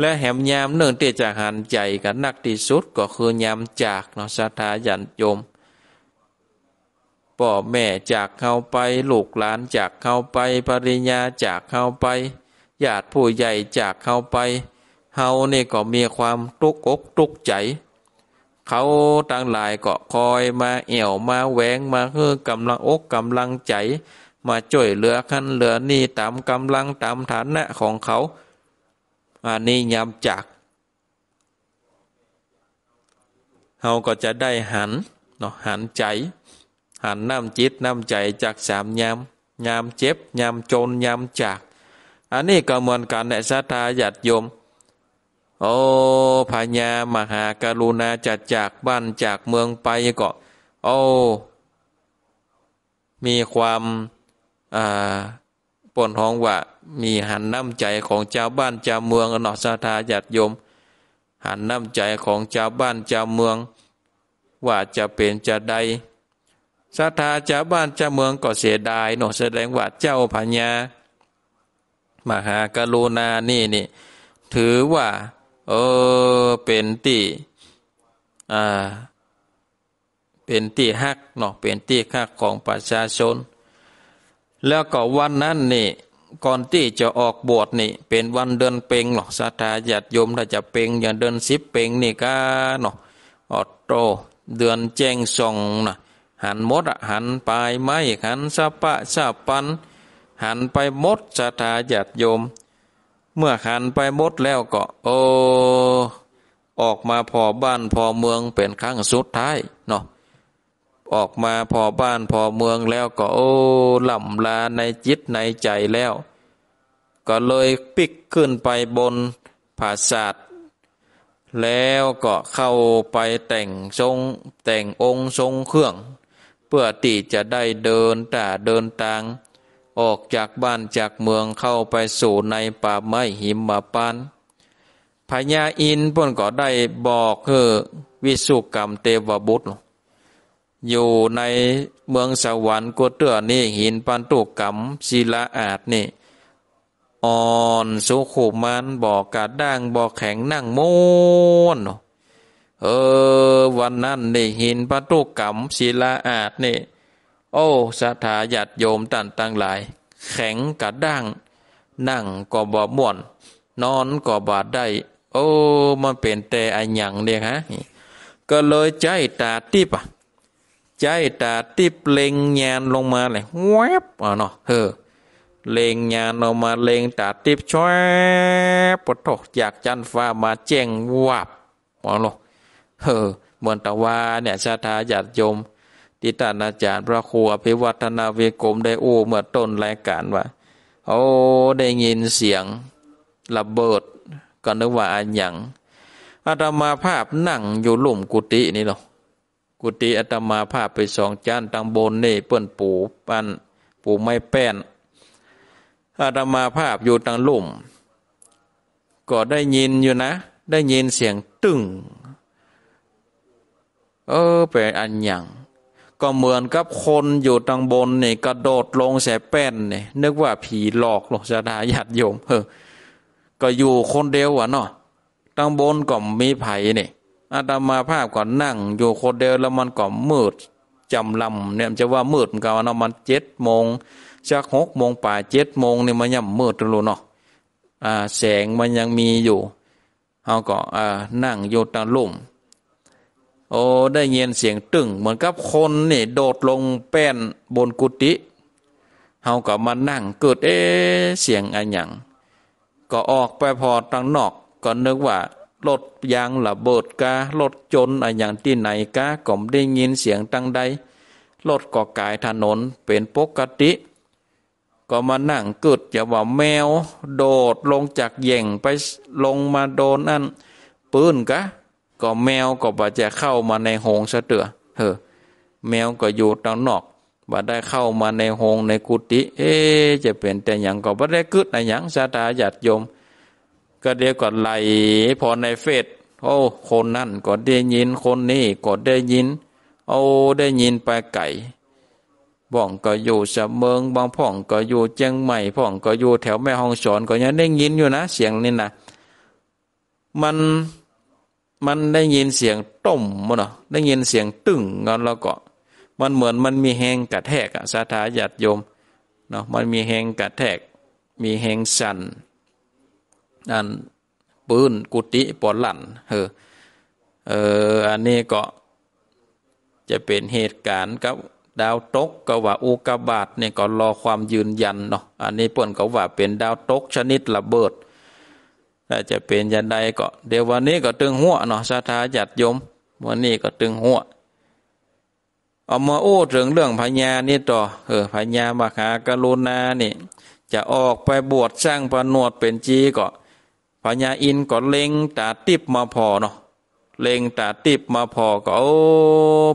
และแหมยามเนื่องที่จะหันใจกันนักที่สุดก็คือยามจากเนาะสถายันโยมพ่อแม่จากเข้าไปลูกหลานจากเข้าไปปริญญาจากเข้าไปญาติผู้ใหญ่จากเข้าไปเฮานี่ก็มีความตุกอกตุกใจ เขาตั้งหลายก็คอยมาเอี่ยวมาแหวงมาเฮือกำลังอกกำลังใจ มาช่วยเหลือขันเหลือนี่ตามกำลังตามฐานะของเขา อันนี้ยามจากเราก็จะได้หันเนาะหันใจ หันน้ำจิตน้ำใจจากสามยามยามเจ็บยามจนยามจาก อันนี้ก็เหมือนกันในสัทธาญาติโยม โอ้พญามหากรุณาจะจากบ้านจากเมืองไปก็โอ้มีความอ่า ปนห้องว่า มีหันน้ำใจของเจ้าบ้านเจ้าเมืองเนาะสาธาญาติโยม หันน้ำใจของเจ้าบ้านเจ้าเมือง ว่าจะเป็นจะใดศรัทธาเจ้าบ้านเจ้าเมืองก็เสียดายเนาะแสดงว่าเจ้าพญามหากรุณานี่นี่ถือว่า เออเป็นที่อ่าเป็นที่ฮักเนาะเป็นที่ฮักของประชาชน แล้วก็วันนั้นนี่ก่อนที่จะออกบวชนี่ เป็นวันเดือนเปงเนาะศรัทธาญาติโยมถ้าจะเปงอย่างเดือนสิบเปงนี่ก็เนาะออโตเดือนแจ้งส่องนะหันมดหันปลายไม้หันสะปะสะปัน หันไปมดศรัทธาญาติโยม เมื่อหันไปมดแล้วก็ โอออกมาพอบ้านพอเมืองเป็นครั้งสุดท้าย ออกมาพอบ้านพอเมืองแล้วก็โอ้ล่ำลาในจิตในใจแล้ว ก็เลยปิกขึ้นไปบนผาศาสตร์แล้วก็เข้าไปแต่งทรงแต่งองค์ทรงเครื่อง เพื่อที่จะได้เดินแต่เดินทาง ออกจากบ้านจากเมืองเข้าไปสู่ในป่าไม้หิมมาปานพญาอินพ่นก็ได้บอกเฮอวิสุกรรมเทวบุตร อยู่ในเมืองสวรรค์กัวเตือนี่หินปันตุกรรมศิลาอาจนี่อ่อนสุขุมันบอกกาด่างบอกแข็งนั่งโมนเออวันนั้นนี่หินปันตุกรรมศิลาอาจนี่โอ้สถาญาติโยมตันตั้งหลาย แข็งกระด้าง นั่งก็บ่ม่วน นอนก็บาดได้ โอ้มันเป็นแต่อันหยังเนี่ยฮะก็เลยใจตาติบอะ ใจตาติบเล็งยานลงมาเลยแวบอะเนาะเออเล็งยานออกมาเล็งตาติบช่วยปะโถจากจันฟ้ามาแจ้งวับอะเนาะเออเหมือนตะวาเนี่ยชาทาญาติโยมติตานาจารย์พระครูอภิวัฒนาเวกรมได้อู้เมื่อต้นรายการว่าโอ้ได้ยินเสียงระเบิดก็นึกว่าอันหยังอาตมาภาพนั่งอยู่หลุมกุฏินี่หรอ กุฏิอาตมาภาพไปสองจานตังบนนี่เปิ้นปูปันปูไม้แป้นอาตมาภาพอยู่ตังลุ่ม ก็ได้ยินอยู่นะ ได้ยินเสียงตึงเออเป็นอันหยังก็เหมือนกับคนอยู่ตังบนนี่กระโดดลงแสแป้นนี่นึกว่าผีหลอกหลอกสดาญาติโยมเออก็อยู่คนเดียวอะเนาะตังบนก็มีไผ่นี่ อาตมาภาพก็นั่ง อยู่คนเดียวแล้วมันก็มืดจำลำเนี่ยจะว่ามืดกันเนาะมันเจ็ดโมงจากหกโมงป่าเจ็ดโมงนี่มันยังมืดรู้เนาะอ่าแสงมันยังมีอยู่เขาก็อ่านั่งอยู่ตังลุ่มโอ้ได้ยินเสียงตึงเหมือนกับคนนี่โดดลงแป้นบนกุฏิเฮาก็มานั่งเกิดเอเสียงอะไรอย่างก็ออกไปพอตังนอกก็นึกว่า รถยางระเบิดการถจนอะไรอย่างที่ไหนกาก็ไม่ได้ยินเสียงตั้งใดรถก็กายถนนเป็นปกติ ก็มานั่งเกิดจะว่าแมว โดดลงจากแย่งไปลงมาโดนอันปืนกะ ก็แมวก็บ่จะเข้ามาในหงสะเตือเออแมวก็อยู่ตางนอกบ่ได้เข้ามาในหงในกุฏิเอ๊จะเป็นแต่อย่างก็บ่ได้กึดในอย่างสาตาหยัดยม ก็เดียวก็ไหลพอในเฟซโอ้คนนั่นก็ได้ยินคนนี้ก็ได้ยิน โอ้ได้ยินไปไก่บ่องก็อยู่สะเมืองบางพ่องก็อยู่เจียงใหม่พ่องก็อยู่แถวแม่ห้องสอนก็ยังได้ยินอยู่นะ เสียงนี่นะมันมันได้ยินเสียงต้มมันเนาะได้ยินเสียงตึงงั้นแล้วก็ มันเหมือนมันมีแหงกระแทกอะสาธาญาติโยมเนาะมันมีแหงกระแทก มีแหงสั่น อันปืนกุฏิปอหลั่นเออเอออันนี้ก็จะเป็นเหตุการณ์กับดาวตกก็ว่าอุกาบาตเนี่ยก็รอความยืนยันเนาะอันนี้เปิ่นก็ว่าเป็นดาวตกชนิดระเบิดถ้าจะเป็นยันใดก็เดี๋ยววันนี้ก็ตึงหัวเนาะสาธาจัดยม วันนี้ก็ตึงหัวเอามาโอ้ถึงเรื่องพญานี่ต่อเออพญามหากรุณานี่ จะออกไปบวชสร้างประนวดเป็นจีก็ พญาอินก็เล็งตาติบมาพอเนาะเล็งตาติบมาพอก็โอ้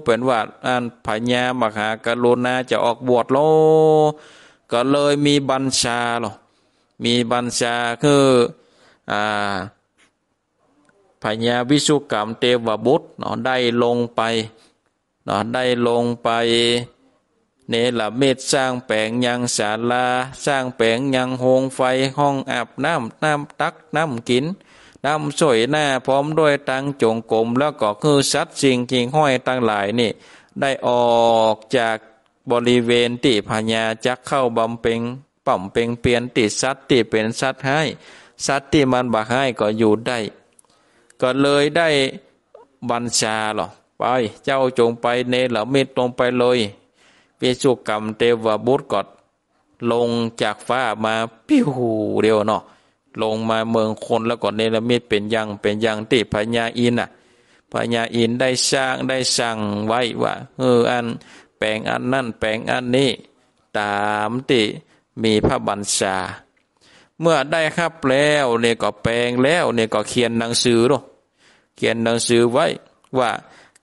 เป็นว่าอันพญามหากรุณาจะออกบวชโลก็เลยมีบัญชาหรอมีบัญชาคืออ่าพญาวิสุกรรมเทวบุตรเนาะได้ลงไปเนาะได้ลงไป เนลเมตสร้างแปลงยังศาลา สร้างแปลงยังโฮงไฟห้องอาบน้ำน้ำตักน้ำกินน้ำสวยหน้าพร้อมด้วยตังจงกรมแล้วก็คือสัตว์สิ่งจริงห้อยตั้งหลายนี่ได้ออกจากบริเวณที่พญาจักเข้าบำเพ็งป่อมเพ็งเปลี่ยนติดสัตว์ที่เป็นสัตว์ให้ สัตว์ที่มันบักให้ก็อยู่ได้ ก็เลยได้บัญชาหรอไปเจ้าจงไปเนรมิตลงไปเลย วสุกรรมเทวบุตรกอดลงจากฟ้ามาปิ้วเดียวเนาะลงมาเมืองคนแล้วก็เนรมิตเป็นยังเป็นยังที่พญาอินอะพญาอินได้สร้างได้สั่งไว้ว่าเอออันแปลงอันนั่นแปลงอันนี้ตามที่มีพระบัญชา เมื่อได้ครับแล้วเนี่ยก็แปลงแล้วเนี่ยก็เขียนหนังสือรอเขียนหนังสือไว้ว่า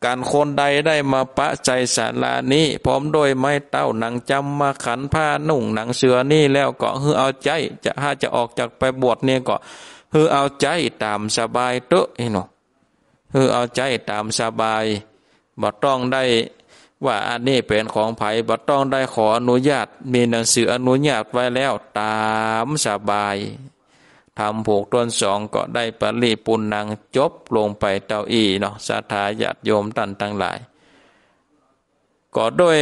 การคนใดได้มาปะใจสารานี้พร้อมโดยไม้เต้าหนังจำมาขันผ้านุ่งหนังเสือนี่แล้วก็ฮือเอาใจ จะถ้าจะออกจากไปบวชเนี่ยก็ฮือเอาใจตามสบายเตอะเนาะฮือเอาใจตามสบายบ่ต้องได้ว่าอันนี้เป็นของไผ่บ่ต้องได้ขออนุญาตมีหนังสืออนุญาตไว้แล้วตามสบาย ทำผูกต้นสองก็ได้ปริปุนนางจบลงไปเต้าอีเนาะสาธาญาติโยมตันตั้งหลาย ก็ด้วย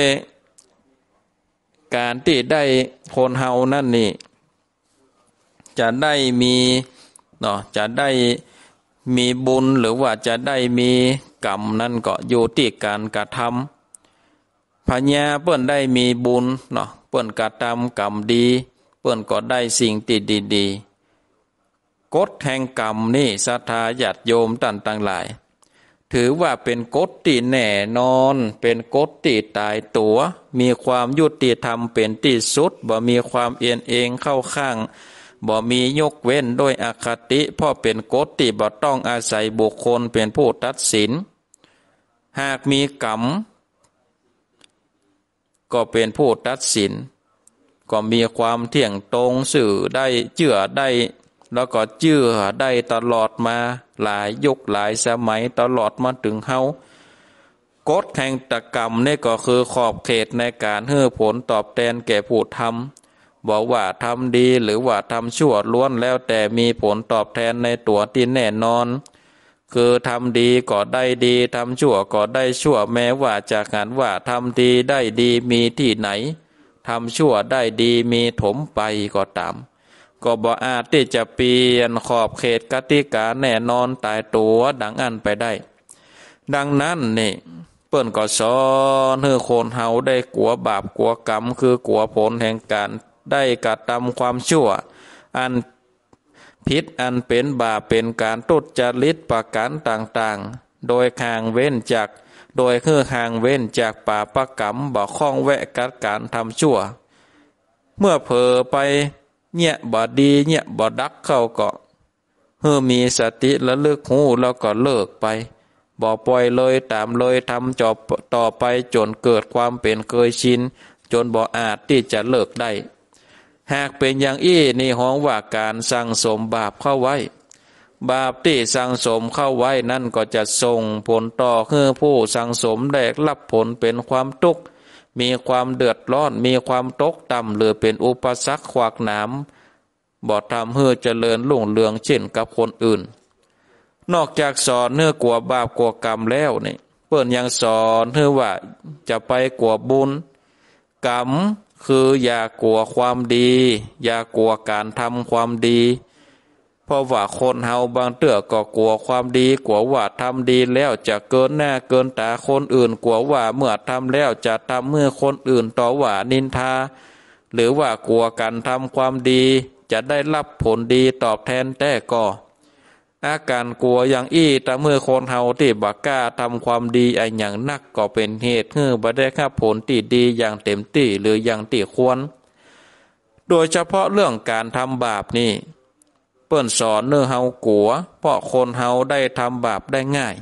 การที่ได้คนเฮานั่นนี่ จะได้มีเนาะจะได้มีบุญหรือว่าจะได้มีกรรมนั่นก็อยู่ที่การกระทำพญาเปิ้นได้มีบุญเนาะเปิ้นกระทำกรรมดี เปิ้นก็ได้สิ่งติดดีๆ กฎแห่งกรรมนี่ศรัทธาญาติโยมตันต่างหลาย ถือว่าเป็นกฎที่แน่นอน เป็นกฎที่ตายตัว มีความยุติธรรมเป็นที่สุดบ่มีความเอียนเองเข้าข้างบ่มียกเว้นด้วยอคติเพราะเป็นกฎที่บ่ต้องอาศัยบุคคลเป็นผู้ตัดสิน หากมีกรรมก็เป็นผู้ตัดสิน ก็มีความเที่ยงตรงสื่อได้เจือได้ แล้วก็เชื่อได้ตลอดมาหลายยุคหลายสมัยตลอดมาถึงเฮากฎแห่งตะกรรมนี่ก็คือขอบเขตในการเฮือผลตอบแทนแก่ผู้ทำบอกว่าทำดีหรือว่าทำชั่วล้วนแล้วแต่มีผลตอบแทนในตัวที่แน่นอน คือทำดีก็ได้ดีทำชั่วก็ได้ชั่วแม้ว่าจากงานว่าทำดีได้ดีมีที่ไหนทำชั่วได้ดีมีถมไปก็ตาม ก็บ่อาจที่จะเปลี่ยนขอบเขตกติกาแน่นอนตายตัวดังอันไปได้ ดังนั้นนี่เปิ้นก็สอนเฮือโคนเฮาได้กลัวบาปกลัวกรรม คือกลัวผลแห่งการได้กระทำความชั่ว อันพิษอันเป็นบาปเป็นการตุจจริตประการต่างๆ โดยห่างเว้นจาก โดยคือห่างเว้นจากป่าประกรรมบ่ข้องแวะกัดการทำชั่ว เมื่อเผลอไป เนี่ยบอดีเนี่ยบอดักเข้าก็เมื่อมีสติและเลิกหูแล้วก็เลิกไปบ่ปล่อยเลยตามเลยทำจอบต่อไปจนเกิดความเป็นเคยชิน จนบ่อาจที่จะเลิกได้ หากเป็นอย่างอี้นี่ห้องว่าการสั่งสมบาปเข้าไว้ บาปที่สั่งสมเข้าไว้นั่นก็จะส่งผลต่อเพื่อผู้สั่งสมได้รับผลเป็นความทุกข์ มีความเดือดร้อน มีความตกต่ำหรือเป็นอุปสรรคขวากหนามบอดทำเพื่อเจริญลุ่งเรืองเช่นกับคนอื่น นอกจากสอนเนื้อกลัวบาปกลัวกรรมแล้วนี่เปิ้นยังสอนเพื่อว่าจะไปกลัวบุญ กรรมคืออย่ากลัวความดี อย่ากลัวการทำความดี เพราะว่าคนเฮาบางเตื้อก็กลัวความดีกลัวว่าทำดีแล้วจะเกินหน้าเกินตาคนอื่นกลัวว่าเมื่อทำแล้วจะทำเมื่อคนอื่นต่อว่านินทา หรือว่ากลัวการทำความดี จะได้รับผลดีตอบแทนแต่ก็อาการกลัวอย่างอี้แต่เมื่อคนเฮาที่บักกล้าทำความดีไออย่างนักก็เป็นเหตุให้บ่ได้รับผลที่ดีอย่างเต็มที่หรืออย่างที่ควร โดยเฉพาะเรื่องการทำบาปนี่ ปิ้นสอนเนื้อเฮากัวเพราะคนเฮาได้ทำบาปได้ง่าย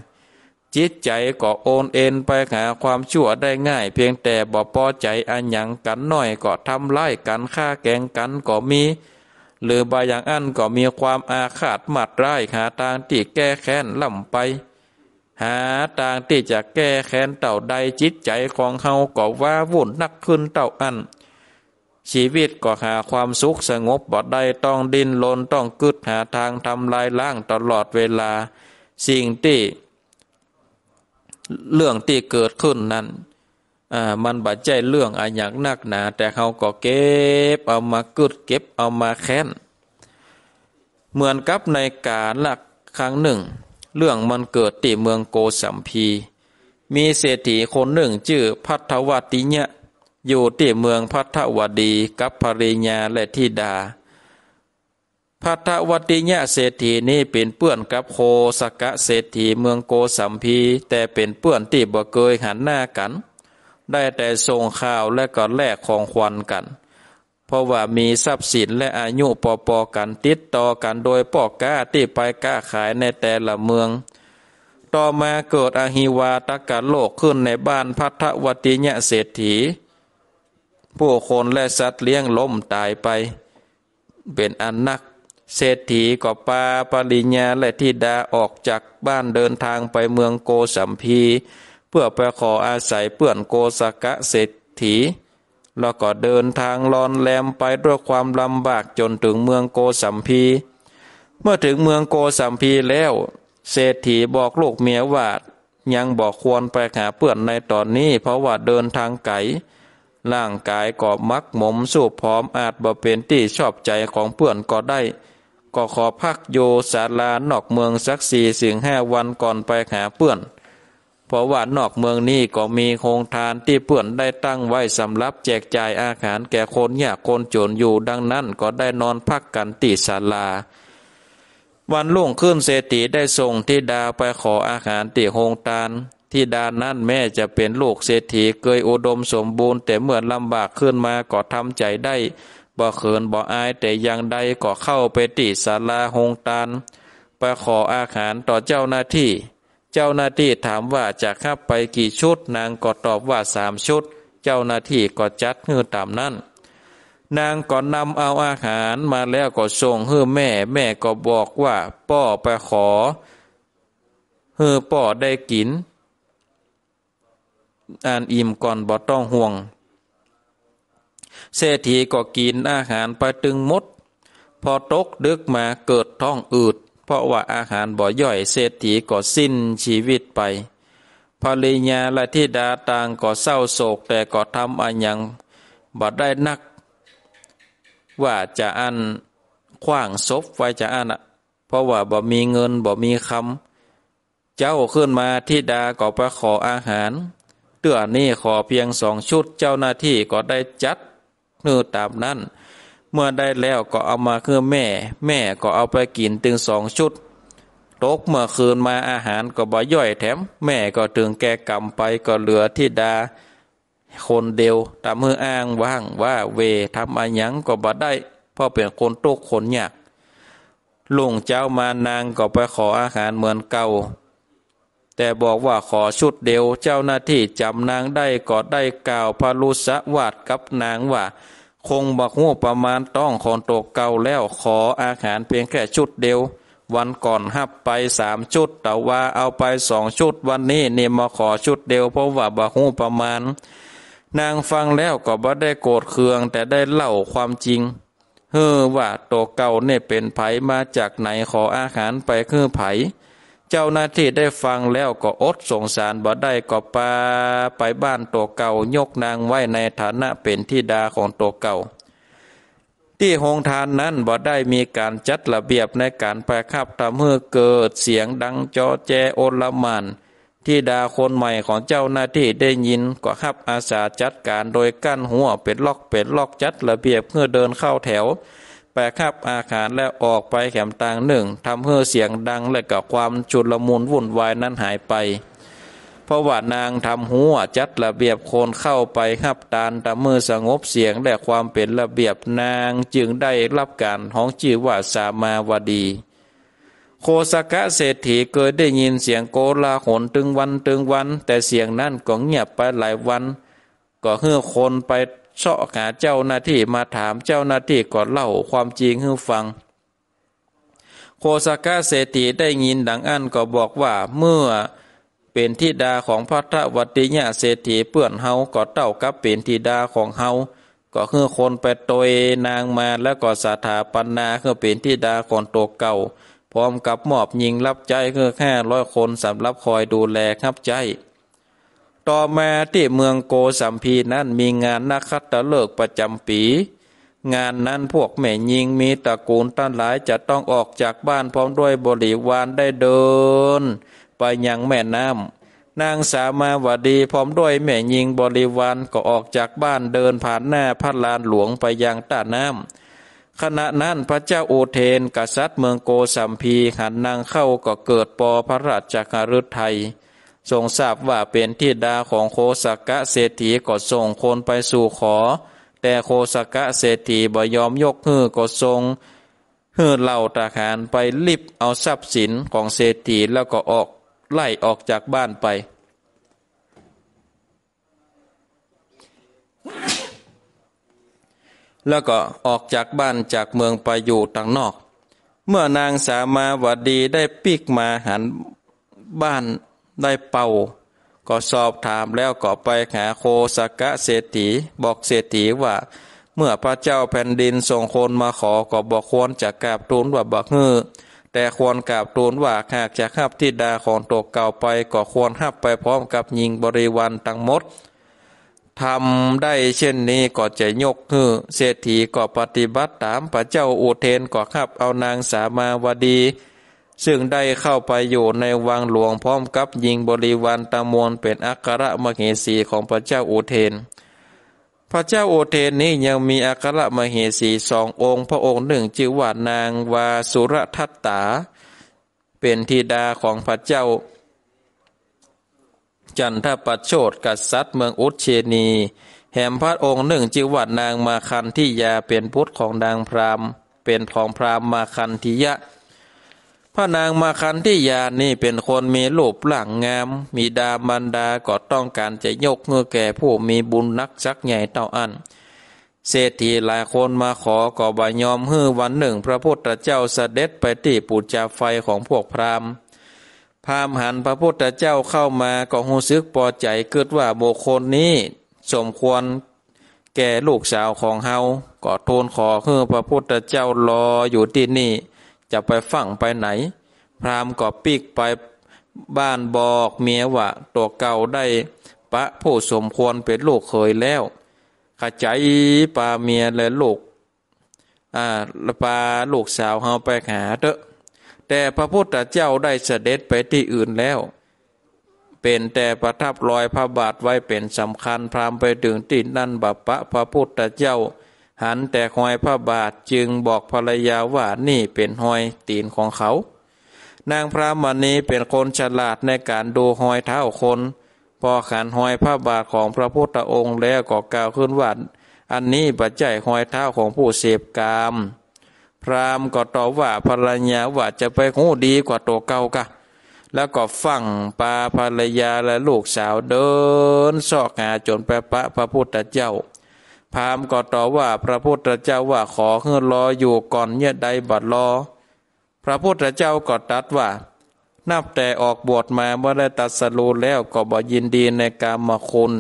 จิตใจก็โอนเอ็นไปหาความชั่วได้ง่าย เพียงแต่บ่พอใจอันหยังกันหน่อยก็ทำไล่กันฆ่าแกงกันก็มี หรือบางอย่างอันก็มีความอาฆาตหมัดร้ายหาทางที่แก้แค้นล่ำไป หาทางที่จะแก้แค้นเต่าใดจิตใจของเฮาก็ว่าวุ่นนักขึ้นเต่าอัน ชีวิตก็หาความสุขสงบบ่ได้ต้องดิ้นรนต้องกึดหาทางทำลายล้างตลอดเวลา สิ่งที่ เรื่องที่เกิดขึ้นนั้นมันบาดใจเรื่องอะอย่างนักหนา แต่เขาก็เก็บเอามากึดเก็บเอามาแค้น เหมือนกับในการละครั้งหนึ่ง เรื่องมันเกิดที่เมืองโกสัมพี มีเศรษฐีคนหนึ่งชื่อพัทวติเนะ อยู่ที่เมืองพัทวดีกับภริยาและธิดาพัทวติเนะเศรษฐีนี้เป็นเปื้อนกับโคสกะเศรษฐีเมืองโกสัมพี แต่เป็นเปื้อนที่บ่เคยหันหน้ากัน ได้แต่ส่งข่าวและก็แลกของขวัญกัน เพราะว่ามีทรัพย์สินและอายุปอปอกันติดต่อกันโดยปอกก้าที่ไปก้าขายในแต่ละเมือง ต่อมาเกิดอหิวาตกะโลกขึ้นในบ้านพัทวติเนะเศรษฐี ผู้คนและสัตว์เลี้ยงล้มตายไป เป็นอันนัก เศรษฐีก็ปาปริญญาและทิดาออกจากบ้านเดินทางไปเมืองโกสัมพี เพื่อไปขออาศัยเปื่อนโกสกะเศรษฐีแล้วก็เดินทางลอนแลมไปด้วยความลำบากจนถึงเมืองโกสัมพี เมื่อถึงเมืองโกสัมพีแล้ว เศรษฐีบอกลูกเมียว่ายังบอกควรไปหาเปื่อนในตอนนี้เพราะว่าเดินทางไกล ร่างกายก็มักหมมสูบพร้อมอาจบ่เป็นที่ชอบใจของเพื่อนก็ได้ ก็ขอพักโยศาลานอกเมืองสักสี่สิงห้าวันก่อนไปหาเพื่อน เพราะว่านอกเมืองนี้ก็มีโครงทานที่เพื่อนได้ตั้งไว้สำหรับแจกจ่ายอาหารแก่คนยากคนจนอยู่ดังนั้นก็ได้นอนพักกันติศาลาวันรุ่งขึ้นเศรษฐีได้ส่งทิดาไปขออาหารติโฮงทาน ทิดานั้นแม่จะเป็นลูกเศรษฐีเคยอุดมสมบูรณ์ แต่เมื่อลำบากขึ้นมาก็ทำใจได้บ่เขินบ่อายแต่ยังใดก็เข้าไปติศาลาโฮงทานไปขออาหารต่อเจ้าหน้าที่ เจ้าหน้าที่ถามว่าจะขับไปกี่ชุด นางก็ตอบว่าสามชุด เจ้าหน้าที่ก็จัดฮือตามนั้นนางก็นำเอาอาหารมาแล้วก็ส่งให้แม่ แม่ก็บอกว่า ป้อไปขอให้ป้อได้กิน อ่านอิ่มก่อนบ่ต้องห่วง เศรษฐีก็กินอาหารไปตึงมด พอตกดึกมาเกิดท้องอืด เพราะว่าอาหารบ่ย่อยเศรษฐีก็สิ้นชีวิตไปภริยาและทิดาต่างก็เศร้าโศกแต่ก็ทำอันยังบ่ได้นัก ว่าจะอันขว้างศพไว้จะอันอะ เพราะว่าบ่มีเงินบ่มีคำเจ้าขึ้นมาทิดาก็ไปขออาหาร เตื้อนี่ขอเพียงสองชุดเจ้าหน้าที่ก็ได้จัดเนื้อตามนั้น เมื่อได้แล้วก็เอามาคือแม่ แม่ก็เอาไปกินถึงสองชุดตกเมื่อคืนมาอาหารก็บ่ย่อยแถม แม่ก็ถึงแก่กรรมไปก็เหลือที่ดา คนเดียวตามมืออ้างว่างว่าเวทำอาหยังก็บ่ได้เพราะเป็นคนตกคนยากลุงเจ้ามานางก็ไปขออาหารเหมือนเก่า แต่บอกว่าขอชุดเดียวเจ้าหน้าที่จำนางได้ก็ได้กล่าวพารุษวาดกับนางว่า คงบักหูประมาณต้องคนตกเก่าแล้วขออาหารเพียงแค่ชุดเดียว วันก่อนหับไปสามชุด แต่ว่าเอาไปสองชุดวันนี้เนี่ยมาขอชุดเดียวเพราะว่าบักหูประมาณ นางฟังแล้วก็บ่ได้โกรธเคืองแต่ได้เล่าความจริงเฮ้อว่าตัวเก่าเนี่ยเป็นไผมาจากไหนขออาหารไปคือไผ เจ้าหน้าที่ได้ฟังแล้วก็อดสงสารบ่ได้ก็ปาไปบ้านตัวเก่ายกนางไว้ในฐานะเป็นที่ดาของตัวเก่า ที่โรงทานนั้นบ่ได้มีการจัดระเบียบในการไปขับทำให้เกิดเสียงดังจอแจโอลมานที่ดาคนใหม่ของเจ้าหน้าที่ได้ยินก็ขับอาสาจัดการโดยกั้นหัวเป็นล็อกเป็นล็อกจัดระเบียบเพื่อเดินเข้าแถว แปรขับอาคารและออกไปแขมต่างหนึ่งทำให้เสียงดังและกับความจุลมุนวุ่นวายนั้นหายไป เพราะว่านางทำหัวจัดระเบียบคนเข้าไปหับตานตะมือสงบเสียงและความเป็นระเบียบนางจึงได้รับการห้องชื่อว่าสามาวดี โคสกะเศรษฐีเคยได้ยินเสียงโกลาหนตึงวันตึงวัน แต่เสียงนั้นก็เงียบไปหลายวัน ก็เฮือคนไป เสาะหาเจ้าหน้าที่มาถามเจ้าหน้าที่ก็เล่าความจริงให้ฟัง โคสกะเศรษฐีได้ยินดังอันก็บอกว่าเมื่อเป็นทิดาของพระทวัติยะเศรษฐีเปื่อนเฮาก็เต้ากับเป็นทิดาของเฮาก็คือคนไปโตยนางมาแล้วก็สถาปนาคือเป็นทิดาของตัวเก่า พร้อมกับมอบยิงรับใจคือแค่ร้อยคนสำหรับคอยดูแลครับใจ ต่อมาที่เมืองโกสัมพีนั้นมีงานนักขัตฤกษ์ประจำปี งานนั้นพวกแม่ยิงมีตระกูลตั้งหลายจะต้องออกจากบ้านพร้อมด้วยบริวารได้เดิน ไปยังแม่น้ำนางสามาวดีพร้อมด้วยแม่ยิงบริวารก็ออกจากบ้านเดินผ่านหน้าพระลานหลวงไปยังต้าน้ำขณะนั้นพระเจ้าโอเทนกษัตริย์เมืองโกสัมพีหันนางเข้าก็เกิดปอพระราชกฤทัย ทรงทราบว่าเป็นที่ดาของโคสกะเศรษฐีก็ส่งคนไปสู่ขอ แต่โคสกะเศรษฐีบ่ยอมยกฮือก็ทรงฮือเหล่าทหารไปลิบเอาทรัพย์สินของเศรษฐีแล้วก็ออกไล่ออกจากบ้านไป แล้วก็ออกจากบ้านจากเมืองไปอยู่ต่างนอก เมื่อนางสามาวดีได้ปิกมาหันบ้าน ได้เป่า ก็สอบถามแล้วก็ไปหาโคสกะเศรษฐีบอกเศรษฐีว่า เมื่อพระเจ้าแผ่นดินส่งคนมาขอก็บอกควรจะกราบทูลว่าบักฮือแต่ควรกราบทูลว่าหากจะขับทิดาของตกเก่าไปก็ควรขับไปพร้อมกับยิงบริวารทั้งหมดทำได้เช่นนี้ก็จะยกฮือเศรษฐีก็ปฏิบัติตามพระเจ้าอุเทนก็ขับเอานางสามาวดี ซึ่งได้เข้าไปอยู่ในวังหลวงพร้อมกับยิงบริวารตามวลเป็นอัครมเหสีของพระเจ้าอุเทน พระเจ้าโอเทนนี้ยังมีอัครมเหสีสององค์ พระองค์หนึ่งชื่อว่านางวาสุรทัตตา เป็นธิดาของพระเจ้า จันทปัจโชดกษัตริย์เมืองอุเชนีแห่มพระองค์หนึ่งชื่อว่านางมาคันทิยาเป็นพุทธของนางพรามเป็นของพรามมาคันทิยะ พระนางมาคันที่ยานี่เป็นคนมีรูปร่างงาม มีดามันดาก็ต้องการจะยกเงือแก่ผู้มีบุญนักจักใหญ่เต่าอัน เศรษฐีหลายคนมาขอก็บายอมฮื้อวันหนึ่ง พระพุทธเจ้าเสด็จไปที่ปูจาไฟของพวกพราหมณ์ พราหมณ์หันพระพุทธเจ้าเข้ามาก็หูซึกพอใจเกิดว่าบุคคลนี้สมควรแก่ลูกสาวของเฮาก็ทูลขอฮื้อพระพุทธเจ้ารออยู่ที่นี่ จะไปฝั่งไปไหน พรามก็ปีกไปบ้านบอกเมียว่าตัวเก่าได้ปะผู้สมควรเป็นลูกเคยแล้วขจายปาเมียและลูกอ่าปาลูกสาวเฮาไปหาเถอะ แต่พระพุทธเจ้าได้เสด็จไปที่อื่นแล้ว เป็นแต่ประทับรอยพระบาทไว้เป็นสำคัญพรามไปถึงที่นั่นบัพพะพระพุทธเจ้า หันแต่หอยพระบาทจึงบอกภรรยาว่านี่เป็นหอยตีนของเขา นางพระมณีเป็นคนฉลาดในการดูหอยเท้าคน พอขันหอยพระบาทของพระพุทธองค์แล้วก็กล่าวขึ้นว่าอันนี้ปัจจัยหอยเท้าของผู้เสพกามพรามก็ตอบว่าภรรยาว่าจะไปหูดีกว่าตัวเก่ากะ แล้วก็ฟังปาภรรยาและลูกสาวเดินซอกหาจนไปปะพระพุทธเจ้า พามก็ตอบว่าพระพุทธเจ้าว่าขอเฮือรออยู่ก่อนเนี่ยใดบัดรอ พระพุทธเจ้าก็ตัดว่า นับแต่ออกบวชมาเมื่อได้ตัดสรูแล้วก็บ่ยินดีในการมาคุณ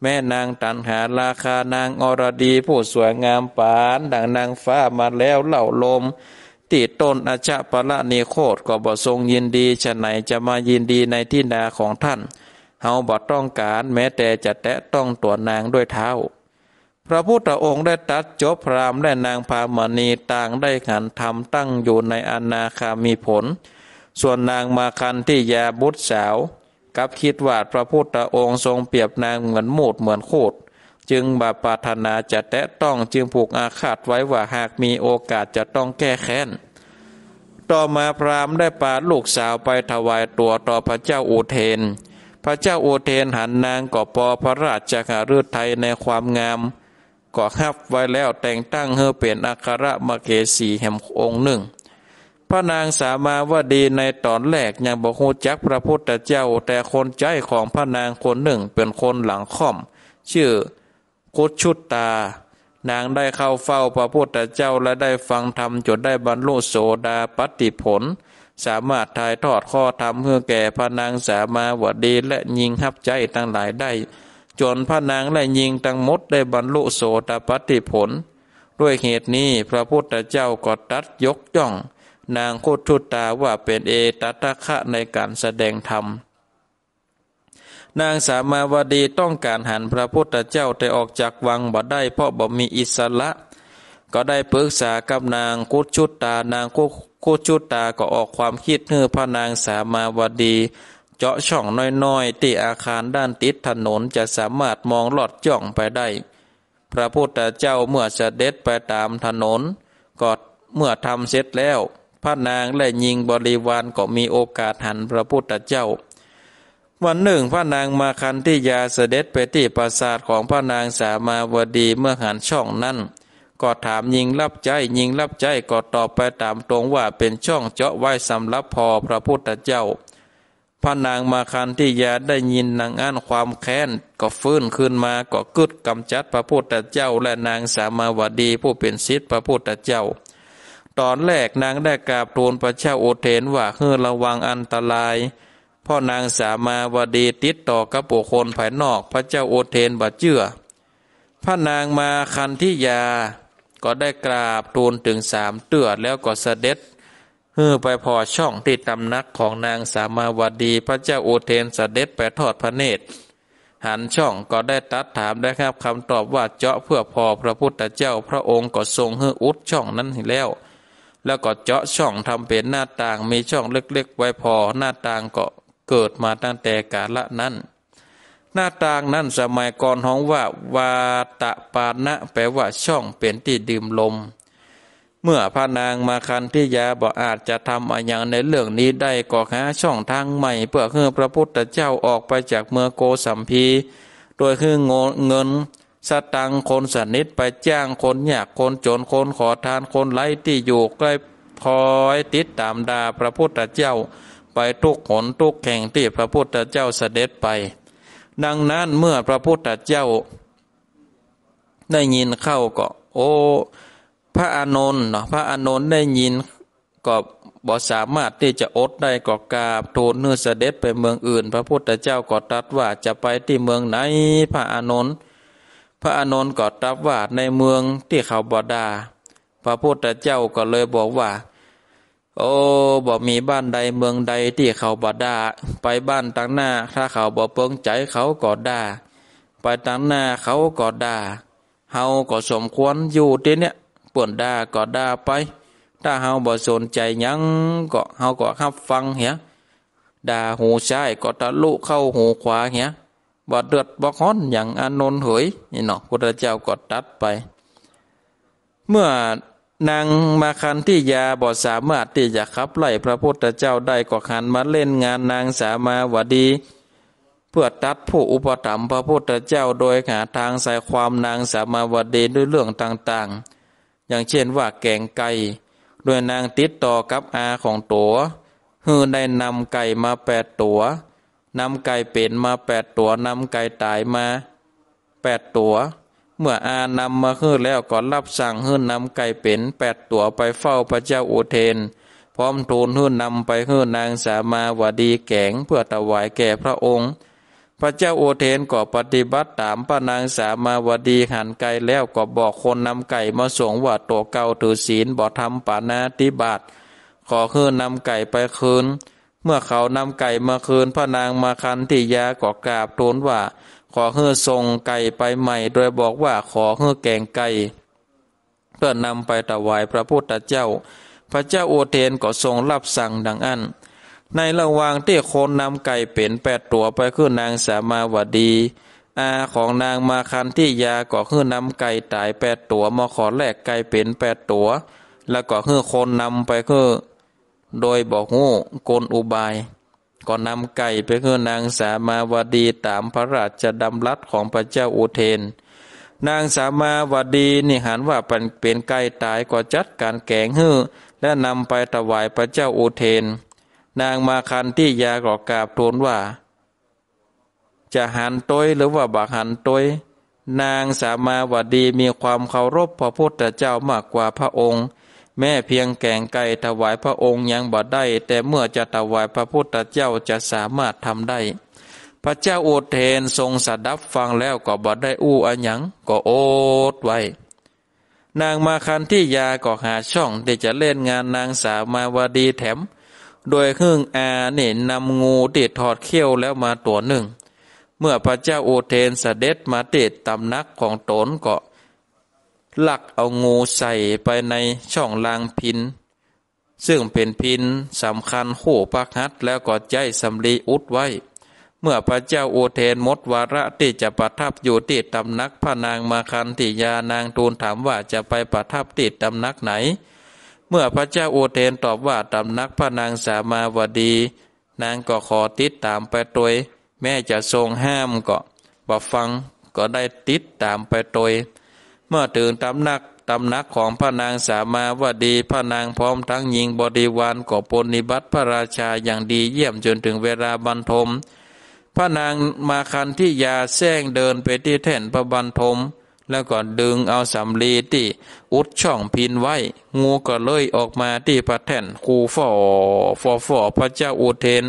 แม่นางตันหาราคานางอรดีผู้สวยงามปาน ดังนางฟ้ามาแล้วเหล่าลมติดต้นอาชาปละนิโคตก็บ่ทรงยินดีฉะไหนจะมายินดีในที่นาของท่านเฮาบ่ต้องการแม้แต่จะแตะต้องตัวนางด้วยเท้า พระพุทธองค์ได้ตัดจบพรามและนางพามณีต่างได้ขันธรรมตั้งอยู่ในอนาคามีผล ส่วนนางมาคันที่ยาบุตรสาว กับคิดว่าพระพุทธองค์ทรงเปรียบนางเหมือนมูดเหมือนโคดจึงบาปารถนาจะแตะต้องจึงผูกอาฆาตไว้ว่าหากมีโอกาสจะต้องแก้แค้น ต่อมาพรามได้ปาลูกสาวไปถวายตัวต่อพระเจ้าอุเทน พระเจ้าโอเทนหันนางก่อปอพระราชหฤทัยในความงาม ก่อฮับไว้แล้วแต่งตั้งเฮอเป็นอัครมเกสีแห่งองค์หนึ่ง พระนางสามาวดีในตอนแรกยังบอกฮูจักพระพุทธเจ้าแต่คนใจของพระนางคนหนึ่งเป็นคนหลังค่อม ชื่อกุชุตตานางได้เข้าเฝ้าพระพุทธเจ้าและได้ฟังธรรมจนได้บรรลุโสดาปติผล สามารถถ่ายทอดข้อธรรมเพื่อแก่พระนางสามาวดีและยิงฮับใจทั้งหลายได้ จนพระนางและยิงทั้งหมดได้บรรลุโสตปฏิผล ด้วยเหตุนี้พระพุทธเจ้าก็ตัดยกย่อง นางโคทุตาว่าเป็นเอตัตคะในการแสดงธรรม นางสามาวดีต้องการหันพระพุทธเจ้าแต่ออกจากวังบ่ได้เพราะบ่มีอิสระก็ได้ปรึกษากับนางกุชุตตานางกุชุตตาก็ออกความคิดเฮือพระนางสามาวดี เจาะช่องน้อยๆที่อาคารด้านติดถนนจะสามารถมองลอดจ่องไปได้ พระพุทธเจ้าเมื่อเสด็จไปตามถนนก็เมื่อทำเสร็จแล้ว พระนางและยิงบริวารก็มีโอกาสหันพระพุทธเจ้า วันหนึ่งพระนางมาคันที่ยาเสด็จไปที่ปราสาทของพระนางสามาวดีเมื่อหันช่องนั้นก็ถามยิงรับใจยิงรับใจก็ตอบไปตามตรงว่าเป็นช่องเจาะไว้สำหรับพอพระพุทธเจ้า พระนางมาคันที่ยาได้ยินนางอ้านความแค้น ก็ฟื้นขึ้นมาก็กึดกำจัดพระพุทธเจ้า และนางสามาวดีผู้เป็นศิษย์พระพุทธเจ้า ตอนแรกนางได้กราบทูลพระเจ้าโอเทนว่าเฮือระวังอันตรายพ่อนางสามาวดีติดต่อกับบุคคลภายนอกพระเจ้าโอเทนบัดเจือพระนางมาคันที่ยาก็ได้กราบทูลถึงสามเตือแล้วก็เสด็จ เฮือไปพอช่องที่ตำนักของนางสามาวดีพระเจ้าโอเทนสเสด็จไปทอดพระเนตร หันช่องก็ได้ตัดถามได้ครับคำตอบว่าเจาะเพื่อพอพระพุทธเจ้าพระองค์ก็ทรงเฮืออุดช่องนั้นแล้ว แล้วก็เจาะช่องทำเป็นหน้าต่างมีช่องเล็กๆ ไว้พอหน้าต่างก็เกิดมาตั้งแต่กาละนั้น หน้าต่างนั้นสมัยก่อนห้องว่าวาตะปานะแปลว่าช่องเป็นที่ดื่มลม เมื่อพระนางมาคันที่ยาบอกอาจจะทำอะไรอย่างในเรื่องนี้ได้ก็หาช่องทางใหม่ เพื่อให้พระพุทธเจ้าออกไปจากเมืองโกสัมพี โดยคือเงินสตังคนสนิทไปจ้างคนยากคนจนคนขอทานคนไร้ที่อยู่ใกล้พลอยติดตามดาพระพุทธเจ้า ไปทุกหนทุกแข่งที่พระพุทธเจ้าเสด็จไป ดังนั้นเมื่อพระพุทธเจ้า ได้ยินเข้าก็ โอ พระอานนท์เนาะพระอานนท์ได้ยินก็บ่สามารถที่จะอดได้ก็กราบทูลเนื้อเสด็จไปเมืองอื่น พระพุทธเจ้าก็ตรัสว่าจะไปที่เมืองไหนพระอานนท์พระอานนท์ก็ตรัสว่าในเมืองที่เขาบดา พระพุทธเจ้าก็เลยบอกว่า โอ้บ่มีบ้านใดเมืองใดที่เขาบดา ไปบ้านตั้งหน้า ถ้าเขาบ่เปิงใจเขาก็ด่าไปตั้งหน้าเขาก็ด่าเฮาก็สมควรอยู่ที่เนี้ย ป่วนด่าก็ด่าไป ถ้าเฮาบ่สนใจยังก็เฮาก็รับฟังเหียด่าหูซ้ายก็ทะลุเข้าหูขวาเหียบ่เดือดบ่ฮ้อนอย่างอานนท์เหยนี่เนาะพระเจ้าก็ตัดไป เมื่อนางมาคันที่ยาบ่สามารถที่จะขับไล่พระพุทธเจ้าได้ก็หันมาเล่นงานนางสามาวดี เพื่อตัดผู้อุปถัมภ์พระพุทธเจ้าโดยหาทางใส่ความนางสามาวดีด้วยเรื่องต่างๆ อย่างเช่นว่าแกงไก่โดยนางติดต่อกับอาของตัวฮือได้นำไก่มาแปดตัวนำไก่เป็นมาแปดตัวนำไก่ตายมาแปดตัว เมื่ออานำมาฮือแล้วก็รับสั่งฮือนำไก่เป็นแปดตัวไปเฝ้าพระเจ้าอุเทน พร้อมทูลฮือนำไปฮือนางสามาวดีแกงเพื่อถวายแก่พระองค์ พระเจ้าโอเทนก็ปฏิบัติตามพระนางสามาวดีหันไก่แล้วก็บอกคนนำไก่มาส่งว่าตัวเก่าถือศีลบ่ทำปานาติบาตขอคืนนำไก่ไปคืน เมื่อเขานำไก่มาคืนพระนางมาคันที่ยาก็กราบทูลว่า ขอเฮือส่งไก่ไปใหม่ โดยบอกว่าขอเฮือแกงไก่เพื่อนำไปถวายพระพุทธเจ้า พระเจ้าโอเทนก็ทรงรับสั่งดังอัน ในระหว่างที่คนนำไก่เป็นแปดตัวไปขึ้นนางสามาวดี อาของนางมาคันที่ยาก็คือนำไก่ตายแปดตัวมาขอแลกไก่เป็นแปดตัว แล้วก็คือคนนำไปคือ โดยบอกงูกลอุบาย ก็นำไก่ไปเพื่อนางสามาวดีตามพระราชดำรัสของพระเจ้าอุเทน นางสามาวดีนี่หันว่าเป็นเป็นไก่ตายก็จัดการแกงฮื้อและนำไปถวายพระเจ้าอุเทน นางมาคันที่ยากรอกราบทูลว่า จะหันต้ยหรือว่าบักหันต้ยนางสามาวดีมีความเคารพพระพุทธเจ้ามากกว่าพระองค์ แม่เพียงแกงไก่ถวายพระองค์ยังบ่ได้ แต่เมื่อจะถวายพระพุทธเจ้าจะสามารถทำได้ พระเจ้าโอเทนทรงสดับฟังแล้วก็บ่ได้อู้อันยังก็โอดไว้นางมาคันที่ยาก็หาช่องที่จะเล่นงานนางสาวมาวดีแถม โดยหึ่งอาเนี่นำงูติดถอดเขี้ยวแล้วมาตัวหนึ่ง เมื่อพระเจ้าโอเทนสเสด็จมาติดตำนักของตนก็ลักเอางูใส่ไปในช่องลางพิน ซึ่งเป็นพินสำคัญโหปักฮัดแล้วก็ใจสำลีอุดไว้ เมื่อพระเจ้าโอเทนมดวาระที่จะประทับอยู่ที่ตำนักพระนางมาคันติยานางทูลถามว่าจะไปประทับติดตำนักไหน เมื่อพระเจ้าโอเทนตอบว่าตำนักพระนางสามาวดี นางก็ขอติดตามไปโดยแม่จะทรงห้ามก็บ่ฟังก็ได้ติดตามไปโดยเมื่อถึงตำนักตำนักของพระนางสามาวดีพระนางพร้อมทั้งยิงบริวารก็ปนิบัติพระราชาอย่างดีเยี่ยมจนถึงเวลาบรรทม พระนางมาคันที่ยาแซงเดินไปที่แท่นพระบรรทม แล้วก็ดึงเอาสำลีที่อุดช่องพินไว้ งูก็เลยออกมาที่พระแท่นคูฝ่อฟอฟอพระเจ้าอุเทน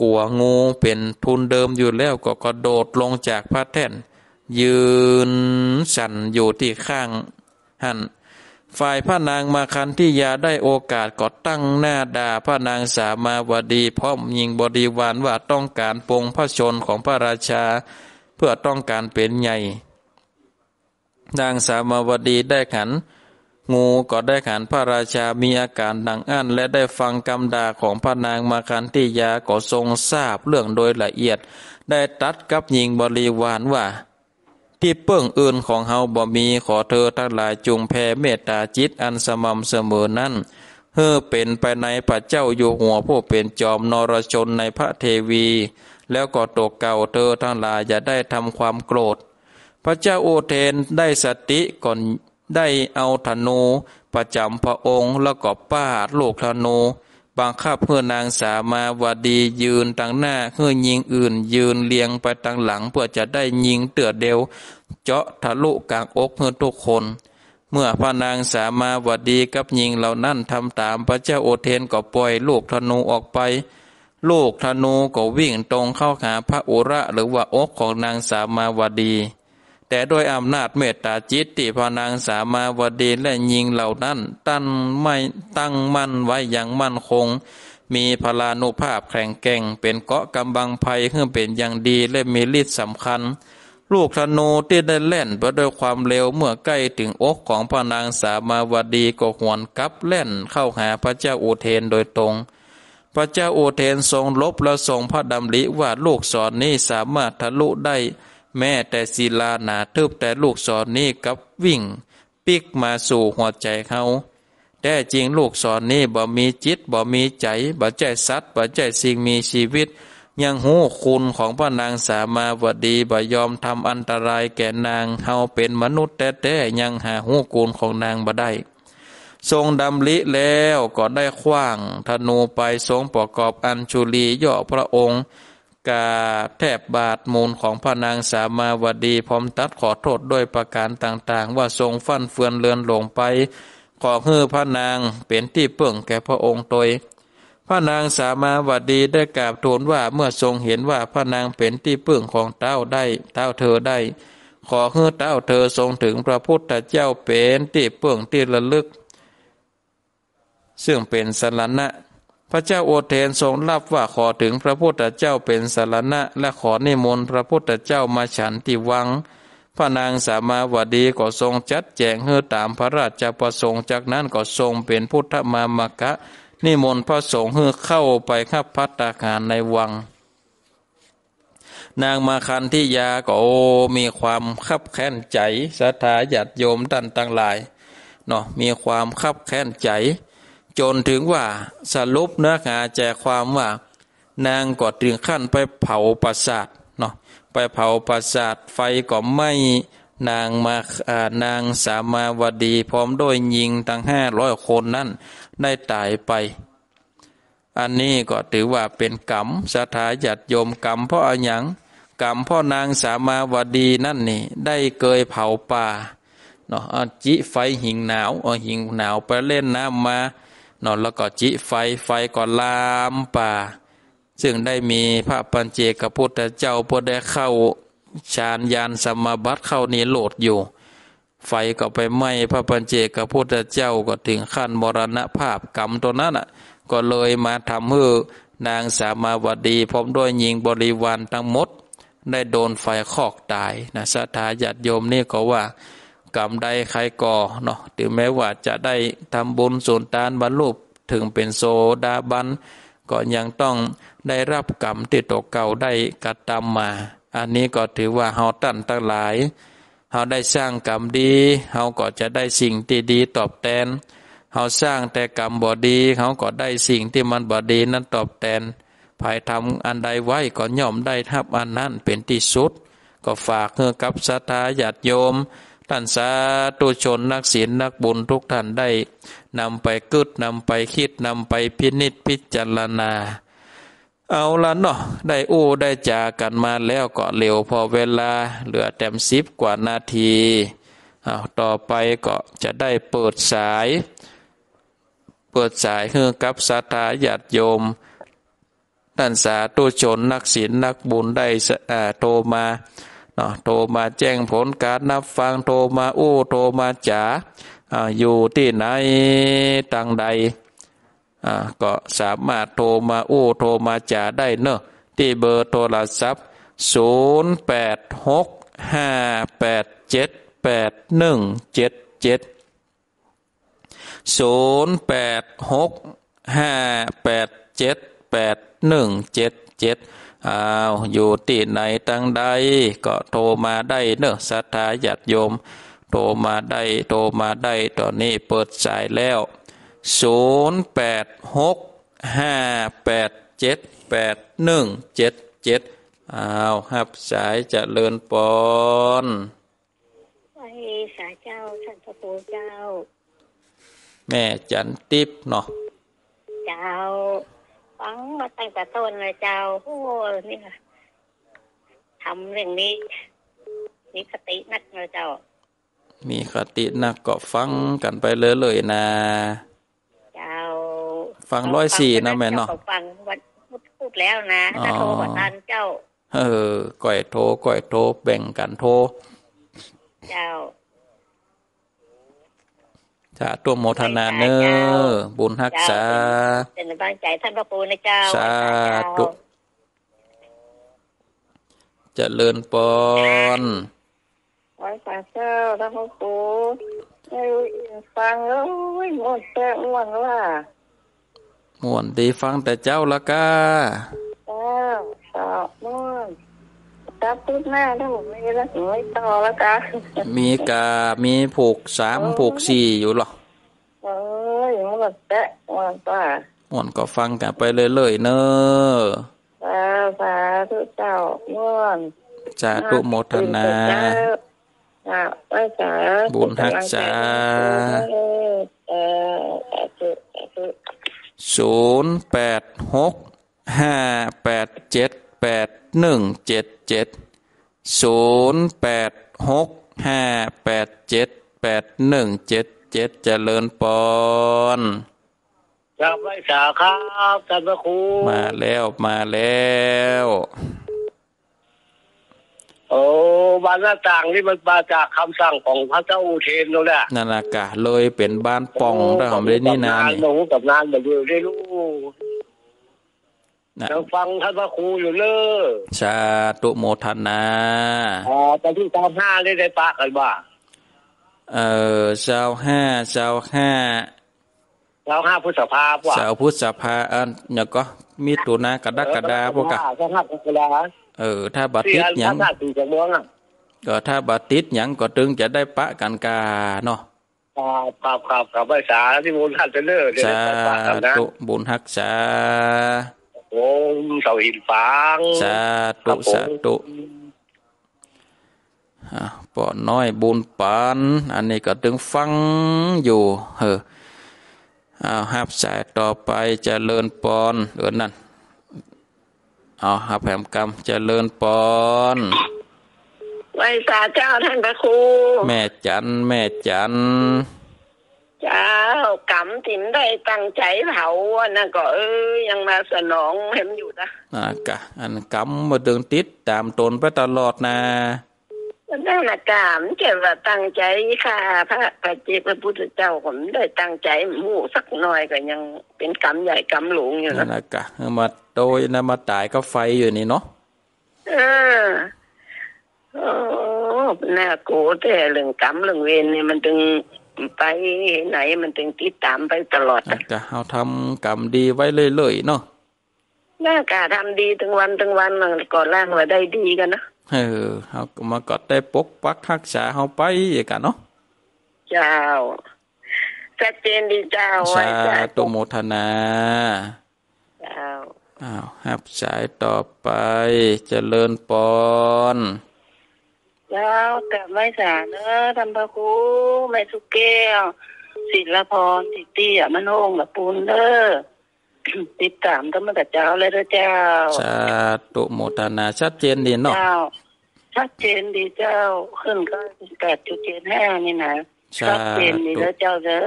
กลัวงูเป็นทุนเดิมอยู่แล้วก็กระโดดลงจากพระแท่น ยืนสั่นอยู่ที่ข้างหันฝ่ายพระนางมาคันที่ยาได้โอกาสก็ตั้งหน้าด่าพระนางสามาวดีพร้อมยิงบริวารว่าต้องการปงพระชนของพระราชา เพื่อต้องการเป็นใหญ่ นางสามาวดีได้ขัน งูก็ได้ขันพระราชามีอาการดังอั้นและได้ฟังคำด่าของพระนางมาคันติยาก็ทรงทราบเรื่องโดยละเอียด ได้ตัดกับหญิงบริวารว่า ที่เปื้องอื่นของเฮาบ่มีขอเธอทั้งหลายจงแผ่เมตตาจิตอันสม่ำเสมอนั้นเฮือเป็นไปในพระเจ้าอยู่หัวผู้เป็นจอมนรชนในพระเทวี แล้วก็ตกเก่าเธอทั้งหลายอย่าได้ทำความโกรธ ระเจ้าโอเทนได้สติก่อนได้เอาธนูประจำพระองค์แล้วก็ป้าลูกธนูบังคับเพื่อนางสามาวดียืนตั้งหน้าเพื่อยิงอื่น ยืนเลียงไปตั้งหลังเพื่อจะได้ยิงเตือเดียวเจาะทะลุกลางอกเพื่อทุกคน เมื่อพระนางสามาวดีกับยิงเหล่านั้นทำตามพระเจ้าโอเทนก็ปล่อยลูกธนูออกไป ลูกธนูก็วิ่งตรงเข้าหาพระอุระหรือว่าอกของนางสามาวดี แต่ด้วยอำนาจเมตตาจิตติพานางสามาวดีและยิงเหล่านั้น ตั้นไม่ตั้งมั่นไว้อย่างมั่นคง มีพลานุภาพแข็งแกร่ง เป็นเกาะกำบังภัยเพื่อเป็นอย่างดีและมีฤทธิ์สำคัญ ลูกธนูที่ได้เล่นไปด้วยความเร็วเมื่อใกล้ถึงอกของพนางสามาวดีก็หวนกลับเล่นเข้าหาพระเจ้าอุเทนโดยตรงพระเจ้าอุเทนทรงลบและทรงพระดำริว่าลูกศรนนี้สามารถทะลุได้ แม้แต่ศิลาหนาทึบแต่ลูกศรนนี้กับวิ่ง ปิกมาสู่หัวใจเขาแต่จริงลูกศรนนี้บ่มีจิตบ่มีใจบ่ใจสัตว์บ่ใจสิ่งมีชีวิต ยังหูคุณของพระนางสามาวดีบ่ยอมทำอันตรายแก่นางเฮาเป็นมนุษย์แต่แต่ยังหาหูคุณของนางบ่ได้ทรงดำลิแล้วก็ได้คว้างธนูไปทรงประกอบอัญชุลีย่อพระองค์ กาแทบบาทมูลของพระนางสามาวดีพร้อมตัดขอโทษด้วยประการต่างๆ ว่าทรงฟั่นเฟือนเลือนหลงไป ขอฮือพระนางเป็นที่เปื่องแก่พระองค์โดยพระนางสามาวดีได้กราบทูลว่าเมื่อทรงเห็นว่าพระนางเป็นที่เปื่องของเต้าได้เต้าเธอได้ ขอฮือเต้าเธอทรงถึงพระพุทธเจ้าเป็นที่เปื่องที่ระลึก ซึ่งเป็นสรณะ พระเจ้าโอเทนทรงรับว่าขอถึงพระพุทธเจ้าเป็นสารณะ และขอนิมนต์พระพุทธเจ้ามาฉันที่วัง พระนางสามาวดีก็ทรงจัดแจงเฮือตามพระราชประสงค์จากนั้นก็ทรงเป็นพุทธมามกะ นิมนต์พระสงฆ์เฮือเข้าไปขับพัตตาคารในวัง นางมาคันที่ยาก็โอมีความขับแค้นใจสถาหยัดโยมตันตั้งหลายเนาะมีความขับแค้นใจ จนถึงว่าสรุปเนื้อหาแจความว่านางก็ถึงขั้นไปเผาปราสาทเนาะไปเผาปราสาทไฟก็ไหม้นางมาอ่านางสามาวดีพร้อมด้วยยิงตั้งห้าร้อยคนนั้นได้ตายไป อันนี้ก็ถือว่าเป็นกรรมสถาญาติโยมกรรมเพราะอหยังกรรมพ่อนางสามาวดีนั่นนี่ได้เกยเผาป่าเนาะจิไฟหิงหนาวเอาหิงหนาวไปเล่นน้ำมา นาะแล้วก็จิไฟไฟก็ลามป่า ซึ่งได้มีพระปัญเจกพุทธเจ้าพอได้เข้าฌานยานสมาบัติเข้านิโรธอยู่ ไฟก็ไปไหม้พระปัญเจกพุทธเจ้าก็ถึงขั้นมรณภาพกรรมตัวนั้นอะ ก็เลยมาทำให้นางสามาวดีพร้อมด้วยยิงบริวารทั้งหมด ได้โดนไฟคอกตายนะสัทธาญาติโยมนี่ก็ว่า กรรมใดใครก่อเนาะถึงแม้ว่าจะได้ทำบุญส่วนทานบรรลุถึงเป็นโซดาบันก็ยังต้องได้รับกรรมที่ตกเก่าได้กระทำมา อันนี้ก็ถือว่าเฮาตั้นทั้งหลายเฮาได้สร้างกรรมดีเฮาก็จะได้สิ่งที่ดีตอบแทนเฮาสร้างแต่กรรมบ่ดีเฮาก็ได้สิ่งที่มันบ่ดีนั้นตอบแทนภายทำอันใดไว้ก็ย่อมได้ทับอันนั้นเป็นที่สุด ก็ฝากเฮือกับศรัทธาญาติโยม ท่านสาธุชนนักศีลนักบุญทุกท่านได้นำไปกึดนำไปคิดนำไปพินิจพิจารณา เอาละเนาะได้อู้ได้จากันมาแล้วก็เร็วพอเวลาเหลือแต้มสิบกว่านาทีเอาต่อไปก็จะได้เปิดสาย เปิดสายเฮือกับศรัทธาญาติโยมท่านสาธุชนนักศีลนักบุญได้สอ่าโทรมา โทรมาแจ้งผลการนับฟังโทรมาอู้โทรมาจ๋าอยู่ที่ไหนต่างใดก็สามารถโทรมาอู้โทรมาจ๋าได้เนอะที่เบอร์โทรศัพท์ 0 8 6 5 8 7 8 1 7 7 0 8 6 5 8 7 8 1 7 7 อ้าวอยู่ที่ไหนตั้งใดก็โทรมาได้เนอะศรัทธาญาติโยม โทรมาได้โทรมาได้ตอนนี้เปิดสายแล้วศูนย์แปดหกห้าแปดเจ็ดแปดหนึ่งเจ็ดเจ็ดอ้าวฮับสายเจะเลิญปอนไอ้สาเจ้าท่านพระครูเจ้า แม่จันติบเนาะเจ้า ฟังมาตั้งแต่ต้นเลยเจ้าโอ้นี่ค่ะทำเรื่องนี้มีสตินักเลยเจ้า มีคตินักก็ฟังกันไปเรื่อยๆนะเจ้า ฟังร้อยสี่นะแม่เนาะจ้ฟังวันพูดแล้วนะอ๋อถ้าโทรกว่าทันเจ้า เออก่อยโทรก่อยโทรแบ่งกันโทรเจ้า สาตัวโมทนาเนอบุญฮักษาเป็นกำลังใจท่านพระครูนะเจ้า สาธุเจริญปอนไว้สาเจ้าท่านพระครูไม่รู้ฟังแล้วหมดแต่อ้วนว่าม่วนดีฟังแต่เจ้าละกาเจ้าสอบม่วน จับปุ๊บหน้าถ้าผมไม่ได้แล้วผมไม่ต่อแล้วกันมีกา มีผูกสามผูกสี่อยู่หรอเอ้ยหมดแต่วันป่าม่วนก็ฟังกันไปเรื่อยๆเนอสาสาธุเจ้าม่วนสาธุโมทนาจ้าไว้สาบุญรักษาเออสาธุสาธุศูนย์แปดหกห้าแปดเจ็ด แปดหนึ่งเจ็ดเจ็ดศูนย์แปดหกห้าแปดเจ็ดแปดหนึ่งเจ็ดเจ็ดเจริญปอนครับไว้สาครับท่านพระครูมาแล้วมาแล้วโอ้บ้านหน้าต่างนี่มันมาจากคำสั่งของพระเจ้าอุเทนนั่นแหละนั่นนะกะเลยเป็นบ้านป่องได้หอมเลยนี่นาตำนี่หนูกับนานมาอยู่ได้รู้ นะยังฟังท่านพระครูอยู่เลยสาธุโมทนาอ่าตอนที่ตามห้าได้ได้ปะกันว่าเออเจ้าห้าเจ้าห้าเราห้าพุทธภาพว่าเจ้าพุทธภาอันเนี่ยก็มีตุนากระดักกระดาพวกกะเจ้าห้าพุทธภาเออ ถ้าบัสี่ติดอันหยังพระธาตุสี่จังเมืองอะก็ถ้าบัติดหยังก็ตึงจะได้ปะกันกาเนาะครับครับครับครับไว้สาที่มูลท่านเป็นเลิศเดี๋ยวสาได้ปะกันนะธุบุญฮักษา ผมเสาหินฟางสาครัธุบผมสาธุอะปอน้อยบุญปาน อันนี้ก็ถึงฟังอยู่เฮอเอาฮับสายต่อไปเจริญปอนเออนั่นเอาฮับแหมกรรมเจริญปอนไว้สาเจ้าท่านพระครู แม่จัน แม่จัน เจ้ากำถิ่นได้ตั้งใจเผาอะนะก็เอ้ยยังมาสนองเห็นอยู่นะอ่ากะอันกำมาดึงติดตามตนไปตลอดนะนั่นนะกามเกี่ยวกับตั้งใจค่ะ พระปัจเจกพระพุทธเจ้าผมได้ตั้งใจหมู่สักหน่อยก็ยังเป็นกรรมใหญ่กรรมหลวงอยู่นั่นะนนะกะเอามาโดยนะมาตายก็ไฟอยู่นี่เนาะเออโอ้น่ากลัวแต่เรื่องกรรมเรื่องเวรเนี่ยมันถึง ไปไหนมันถึงติดตามไปตลอดอะนะกะเอาทำกรรมดีไว้เรื่อยๆเนาะน่ากาทำดีถึงวันถึงวันมันก่อนล่างว่าได้ดีกันนะเออเอาก็มาก็ได้ปกปักรักษาเฮาไปอีกกันเนาะเจ้าชัดเจนดีเจ้าไว้สาจ้าธุโมทนาเจ้าอ้าวฮับสายต่อไปเจริญปอน เจ้ากลับไม่สาเนอะทำพระครูไม่สุกแก้วศิลพรสิทธิอะมันโองกับปูนเด้อติดตามธรรมกับเจ้าเลยเด้อเจ้าสาธุโมทนาชัดเจนดีเนาะเจ้าชัดเจนดีเจ้าขึ้นก็แปดจุดเจ็ดห้านี่นะสาชัดเจนดีธุเด้อเจ้าเด้อ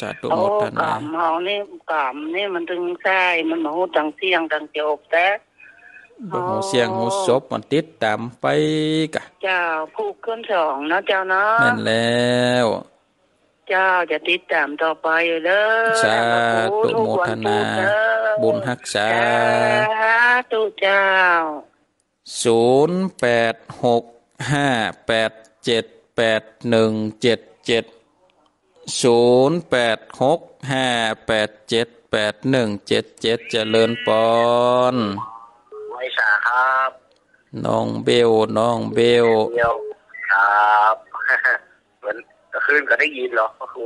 สาธุโอ้โมทกนาามเฮานี่กามนี่มันถึงใช่มันมาหูดังเสียงดังเจบแต่ บ่หูเสียงหูศพมันติดตามไปกะ เจ้าผู้ขึ้นสองเนาะเจ้าเนาะแม่นแล้ว เจ้าจะติดตามต่อไปเด้อสาธุโมทนา บุญรักษาสาธุเจ้าศูนย์แปดหกห้าแปดเจ็ดแปดหนึ่งเจ็ดเจ็ดศูนย์แปดหกห้าแปดเจ็ดแปดหนึ่งเจ็ดเจ็ดเจริญปอนไว้สา ครับน้องเบลน้องเบลเดียวครับเหมือนกลางคืนก็ได้ยินเหรอพระครู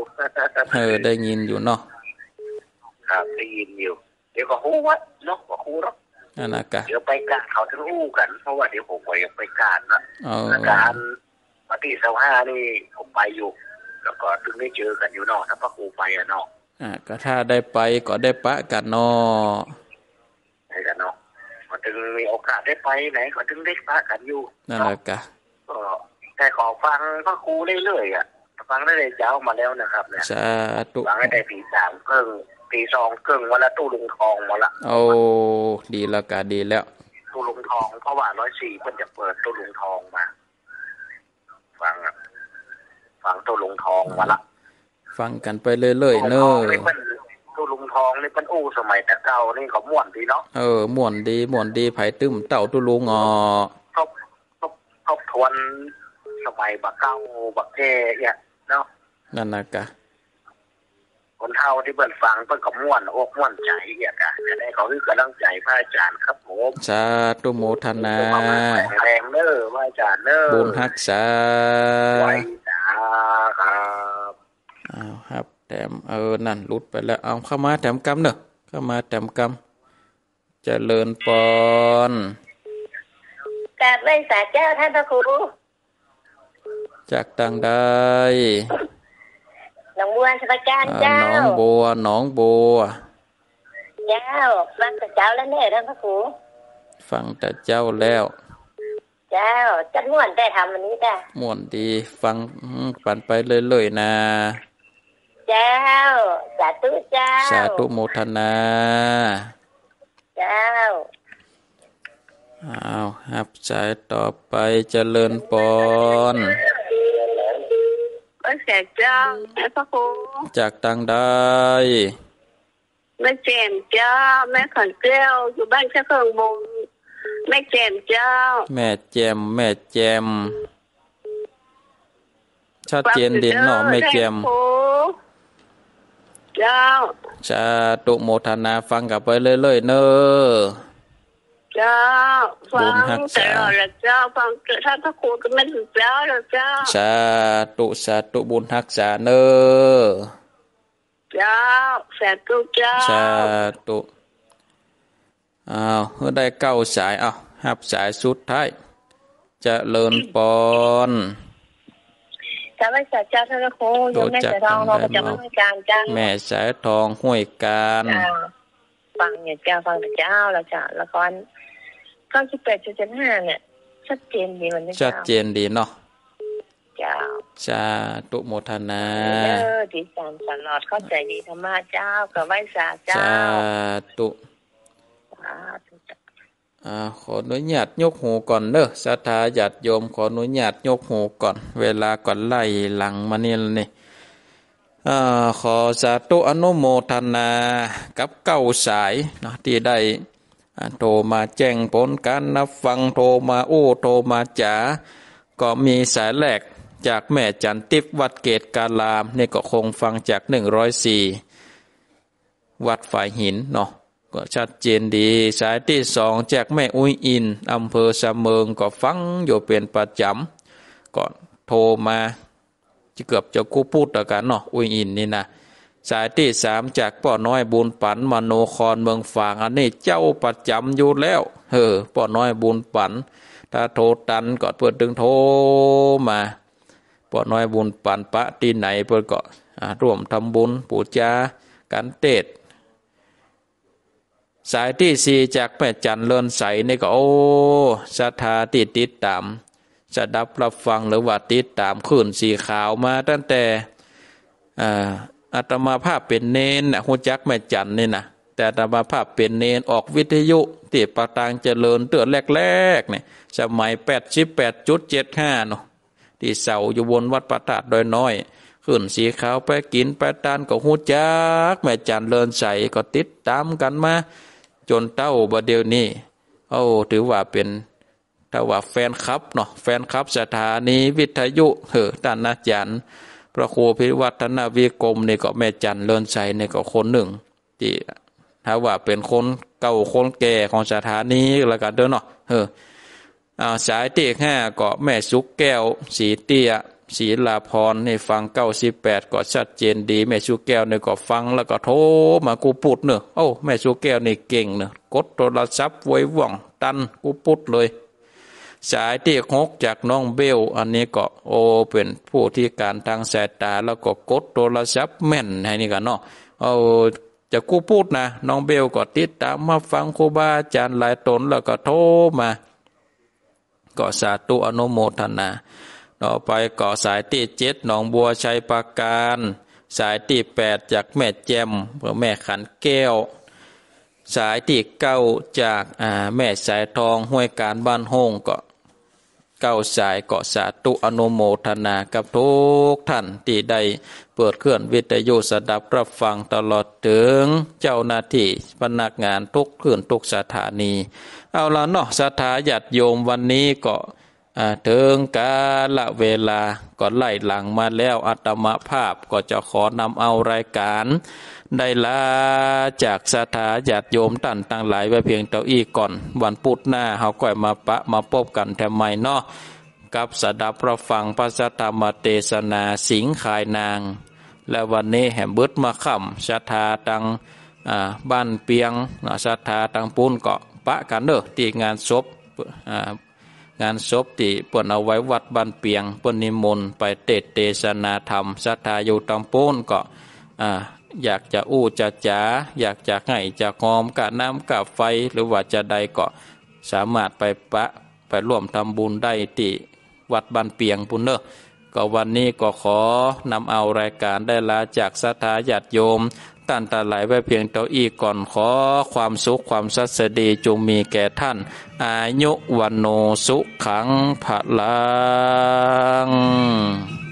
เออได้ยินอยู่เนาะครับได้ยินอยู่ เดี๋ยวก็ฮู้วัดเนาะก็ฮู้เนาะนั่นนะกะเดี๋ยวไปการเขาถึงฮู้กัน เพราะว่าเดี๋ยวผมไปไปการนะเออการปฏิเสวห้านี่ผมไปอยู่ แล้วก็ถึงได้เจอกันอยู่เนอกถ้าพระครูไปอะเนาะอะก็ถ้าได้ไปก็ได้ปะกันเนาะไปกันเนาะ ก็ถึงมีโอกาสได้ไปไหนก็ถึงได้พระกันอยู่นั่นแหละกะก็แต่ขอฟังพระครูเรื่อยๆอะฟังได้เลยเจ้ามาแล้วนะครับเนี่ยสาธุฟังได้แต่ตีสามครึ่งตีสองครึ่งวันละตู้ลุงทองมาละโอ้ดีแล้วกะดีแล้ว ตู้ลุงทองเพราะว่าร้อยสี่เพิ่นจะเปิดตู้ลุงทองมา ฟังอะฟังตู้ลุงทองมาละฟังกันไปเรื่อยๆเนตู้อะลุง ทองนี่เป็นตู้ลุงทองนี่เป็นอู้สมัยแต่เก่านี่เขาม่วนดีเนาะเออม่วนดีม่วนดีไผ่ตึ้มเต่าตุลุงอ๋อทบทบทบทวนสมัยบักเก้าบักเทเนี่ยเนาะนั่นนะกะคนเท่าที่เบิ่นฟังเพิ่นก็ม่วนอกม่วนใจเนี่ยกะจะได้เขาคือกำลังใจพระอาจารย์ครับผมสาธุโมทนาแรงเด้อพระอาจารย์เด้อบุญรักษาไว้สาครับอ้าวครับ แต้มเออนั่นหลุดไปแล้วเอาเข้ามาแต้มกำเนอะเข้ามาแต้มกำเจริญปอนกราบไหว้สาเจ้าท่านพระครูจากต่างใดหนองบัวสปการอ่าเจ้าหนองบัวหนองบัวเจ้าฟังแต่เจ้าแล้วเนี่ยท่านพระครูฟังแต่เจ้าแล้ว เจ้าจัดม่วนได้ทำอันนี้จ้ะม่วนดี ฟังอืมปันไปเรื่อยๆนะ เจ้า สาธุเจ้า สาธุโมทนา เจ้า อ้าวครับสายต่อไปเจริญปอนพระแสกเจ้าท่านพระครูจากต่างใดแม่เจมเจ้า แม่ขันเกลียวอยู่บ้านแค่เครื่องมุงแม่เจมเจ้า แม่แจมแม่แจมชัดเจนเด่นเนาะแม่แจมโอ้ เจ้าสาธุโมทนาฟังกลับไปเรื่อยๆเนอะเจ้าบุฟัญงรักตษาลอดเลยเจ้าฟังท่านพระครูก็ไม่ถึงเจ้าแล้วเจ้าสาธุสาธุบุญรักษาเนอะเจ้าแสนตุเจ้าสาธุอ้าวเมื่อได้เก้าสายอ้าวหับสายสุดท้ายเจะเลินปอน จ้าไม่สาเจ้าท่านพระครูโยมแม่จะรองเราประจำราชการจ้าแม่สายทองห้วยการจ้าฟังเนี่ยจ้าฟังแต่เจ้าแล้วจ้าละครเก้าสิบแปดจุดเจ็ดห้าเนี่ย ชัดเจนดีวันนี้ชัดเจนดีเนาะเจ้าสาตุโมทนาเออดีสานตลอดเข้าใจดีธรรมะเจ้ากับไหว้สาเจ้าสาตุสาธุจ้ะ อขออนุญาตยกหูก่อนเด้อศรัทธาญาติโยมขออนุญาตยกหูก่อน เวลาก่อนไล่หลังมานี่นี่อขอสาธุอนุโมทนากับเก้าสายนะที่ได้โทรมาแจ้งผลการนับฟังโทรมาโอ้โทรมาจ๋าก็มีสายแรกจากแม่จันทิพย์วัดเกตกาลามนี่ก็คงฟังจากหนึ่งร้อยสี่วัดฝ่ายหินเนาะ ก็ชัดเจนดี สายที่สองจากแม่อุ้ยอินอำเภอสะเมิงก็ฟังอยู่เป็นประจำก่อนโทรมาจะเกือบจะกู้พูดต่อกันเนาะอุ้ยอินนี่นะสายที่สามจากป่อน้อยบุญปันมโนครเมืองฝางอันนี้เจ้าประจำอยู่แล้วเออป่อน้อยบุญปัน ถ้าโทรตันก็เปิดดึงโทรมาป่อน้อยบุญปันปะที่ไหนเปิดก็ร่วมทำบุญปูจากันเตศ สายที่สี่จากแม่จันเลินใสนี่ก็โอ้ศรัทธาติดติดตามจะดับรับฟังหรือว่าติดตามขึ้นสีขาวมาตั้งแต่อ่าอาตมาภาพเป็นเนนนะหูจักแม่จันนี่นะแต่อาตมาภาพเป็นเน้นออกวิทยุที่ปะตางเจริญเตือนแรกๆเนี่ยสมัยแปดสิบแปดจุดเจ็ดห้าเนาะที่เสาอยู่บนวัดประทาดโดอยน้อย ขึ้นสีขาวไปกินไปตานก็หูจักแม่จันเลินใสก็ติดตามกันมา จนเต้าบดเดียวนี้โอ้ถือว่าเป็นถ้าว่าแฟนคลับเนาะแฟนคลับสถานีวิทยุเหอท่านอาจารย์พระครูพิวัฒนวิกรมนี่ก็แม่จันเลินใจนี่ก็คนหนึ่งที่ถ้าว่าเป็นคนเก่าคนแก่ของสถานีแล้วกันเด้อเนาะเออสายที่ห้าก็แม่สุกแก้วสีเตี้ย ศีลาพรในฟังเก้าสิบแปดก็ชัดเจนดี แม่ชูแก้วเนี่ยก็ฟังแล้วก็โทรมากูปุดเนอะโอ้แม่ชูแก้วนี่เก่งเนอะกดโทรศัพท์ไว้ว่องตันกูปุดเลย สายที่หกจากน้องเบล อันนี้ก็โอเป็นผู้ที่การทางสายตาแล้วก็กดโทรศัพท์แม่นให้นี่กันเนาะเอาจะกูพูดนะน้องเบลก็ติดตามมาฟังครูบาอาจารย์หลายตนแล้วก็โทรมา ก็สาธุอนุโมทนา ต่อไปก่อสายที่เจ็ดหนองบัวชัยปราการ สายที่แปดจากแม่แจมเพื่อแม่ขันแก้ว สายที่เก้าจากาแม่สายทองห้วยการบ้านห้องก็เก้าสายเกาะสาธุอนุโมทนากับทุกท่านที่ได้เปิดเคลื่อนวิทยุสดับรับฟังตลอดถึงเจ้าหน้าที่พนักงานทุกเคลื่อนทุกสถานี เอาละเนาะสถาญาติโยมวันนี้ก็ ถึงกาละเวลาก็ไล่หลังมาแล้วอัตมภาพก็จะขอนำเอารายการ ได้ลาจากสถาญาติโยมตันตั้งหลายไว้เพียงเต้าอี้ก่อน วันพุธหน้าเขาก่อยมาปะมาพบกันแทำไมเนาะกับสดับประฟังพระสธรรมเทศนาสิงขายนาง และวันนี้แหมเบิดมาค่ำศรัทธาตังบ้านเปียงเนาะศรัทธาตังปูนเกาะปะกันเด้อที่งานศพ งานศพที่เปิ้นเอาไว้วัดบ้านเปียงปนนิมนต์ไปเตศเทศนาธรรมศรัทธาอยู่ตังปูนก็อยากจะอู้จะจ๋าอยากจะให้จะหอมกะน้ำกะไฟหรือว่าจะใดก็สามารถไปปะไปร่วมทำบุญได้ที่วัดบ้านเปียงปุ่นเนอะก็วันนี้ก็ขอนำเอารายการได้ลาจากสถาญาติโยม ตันตาไหลไว้เพียงเต่าอีกก่อนขอความสุขความสัสดีจงมีแก่ท่าน อายุวันโนสุขังพลัง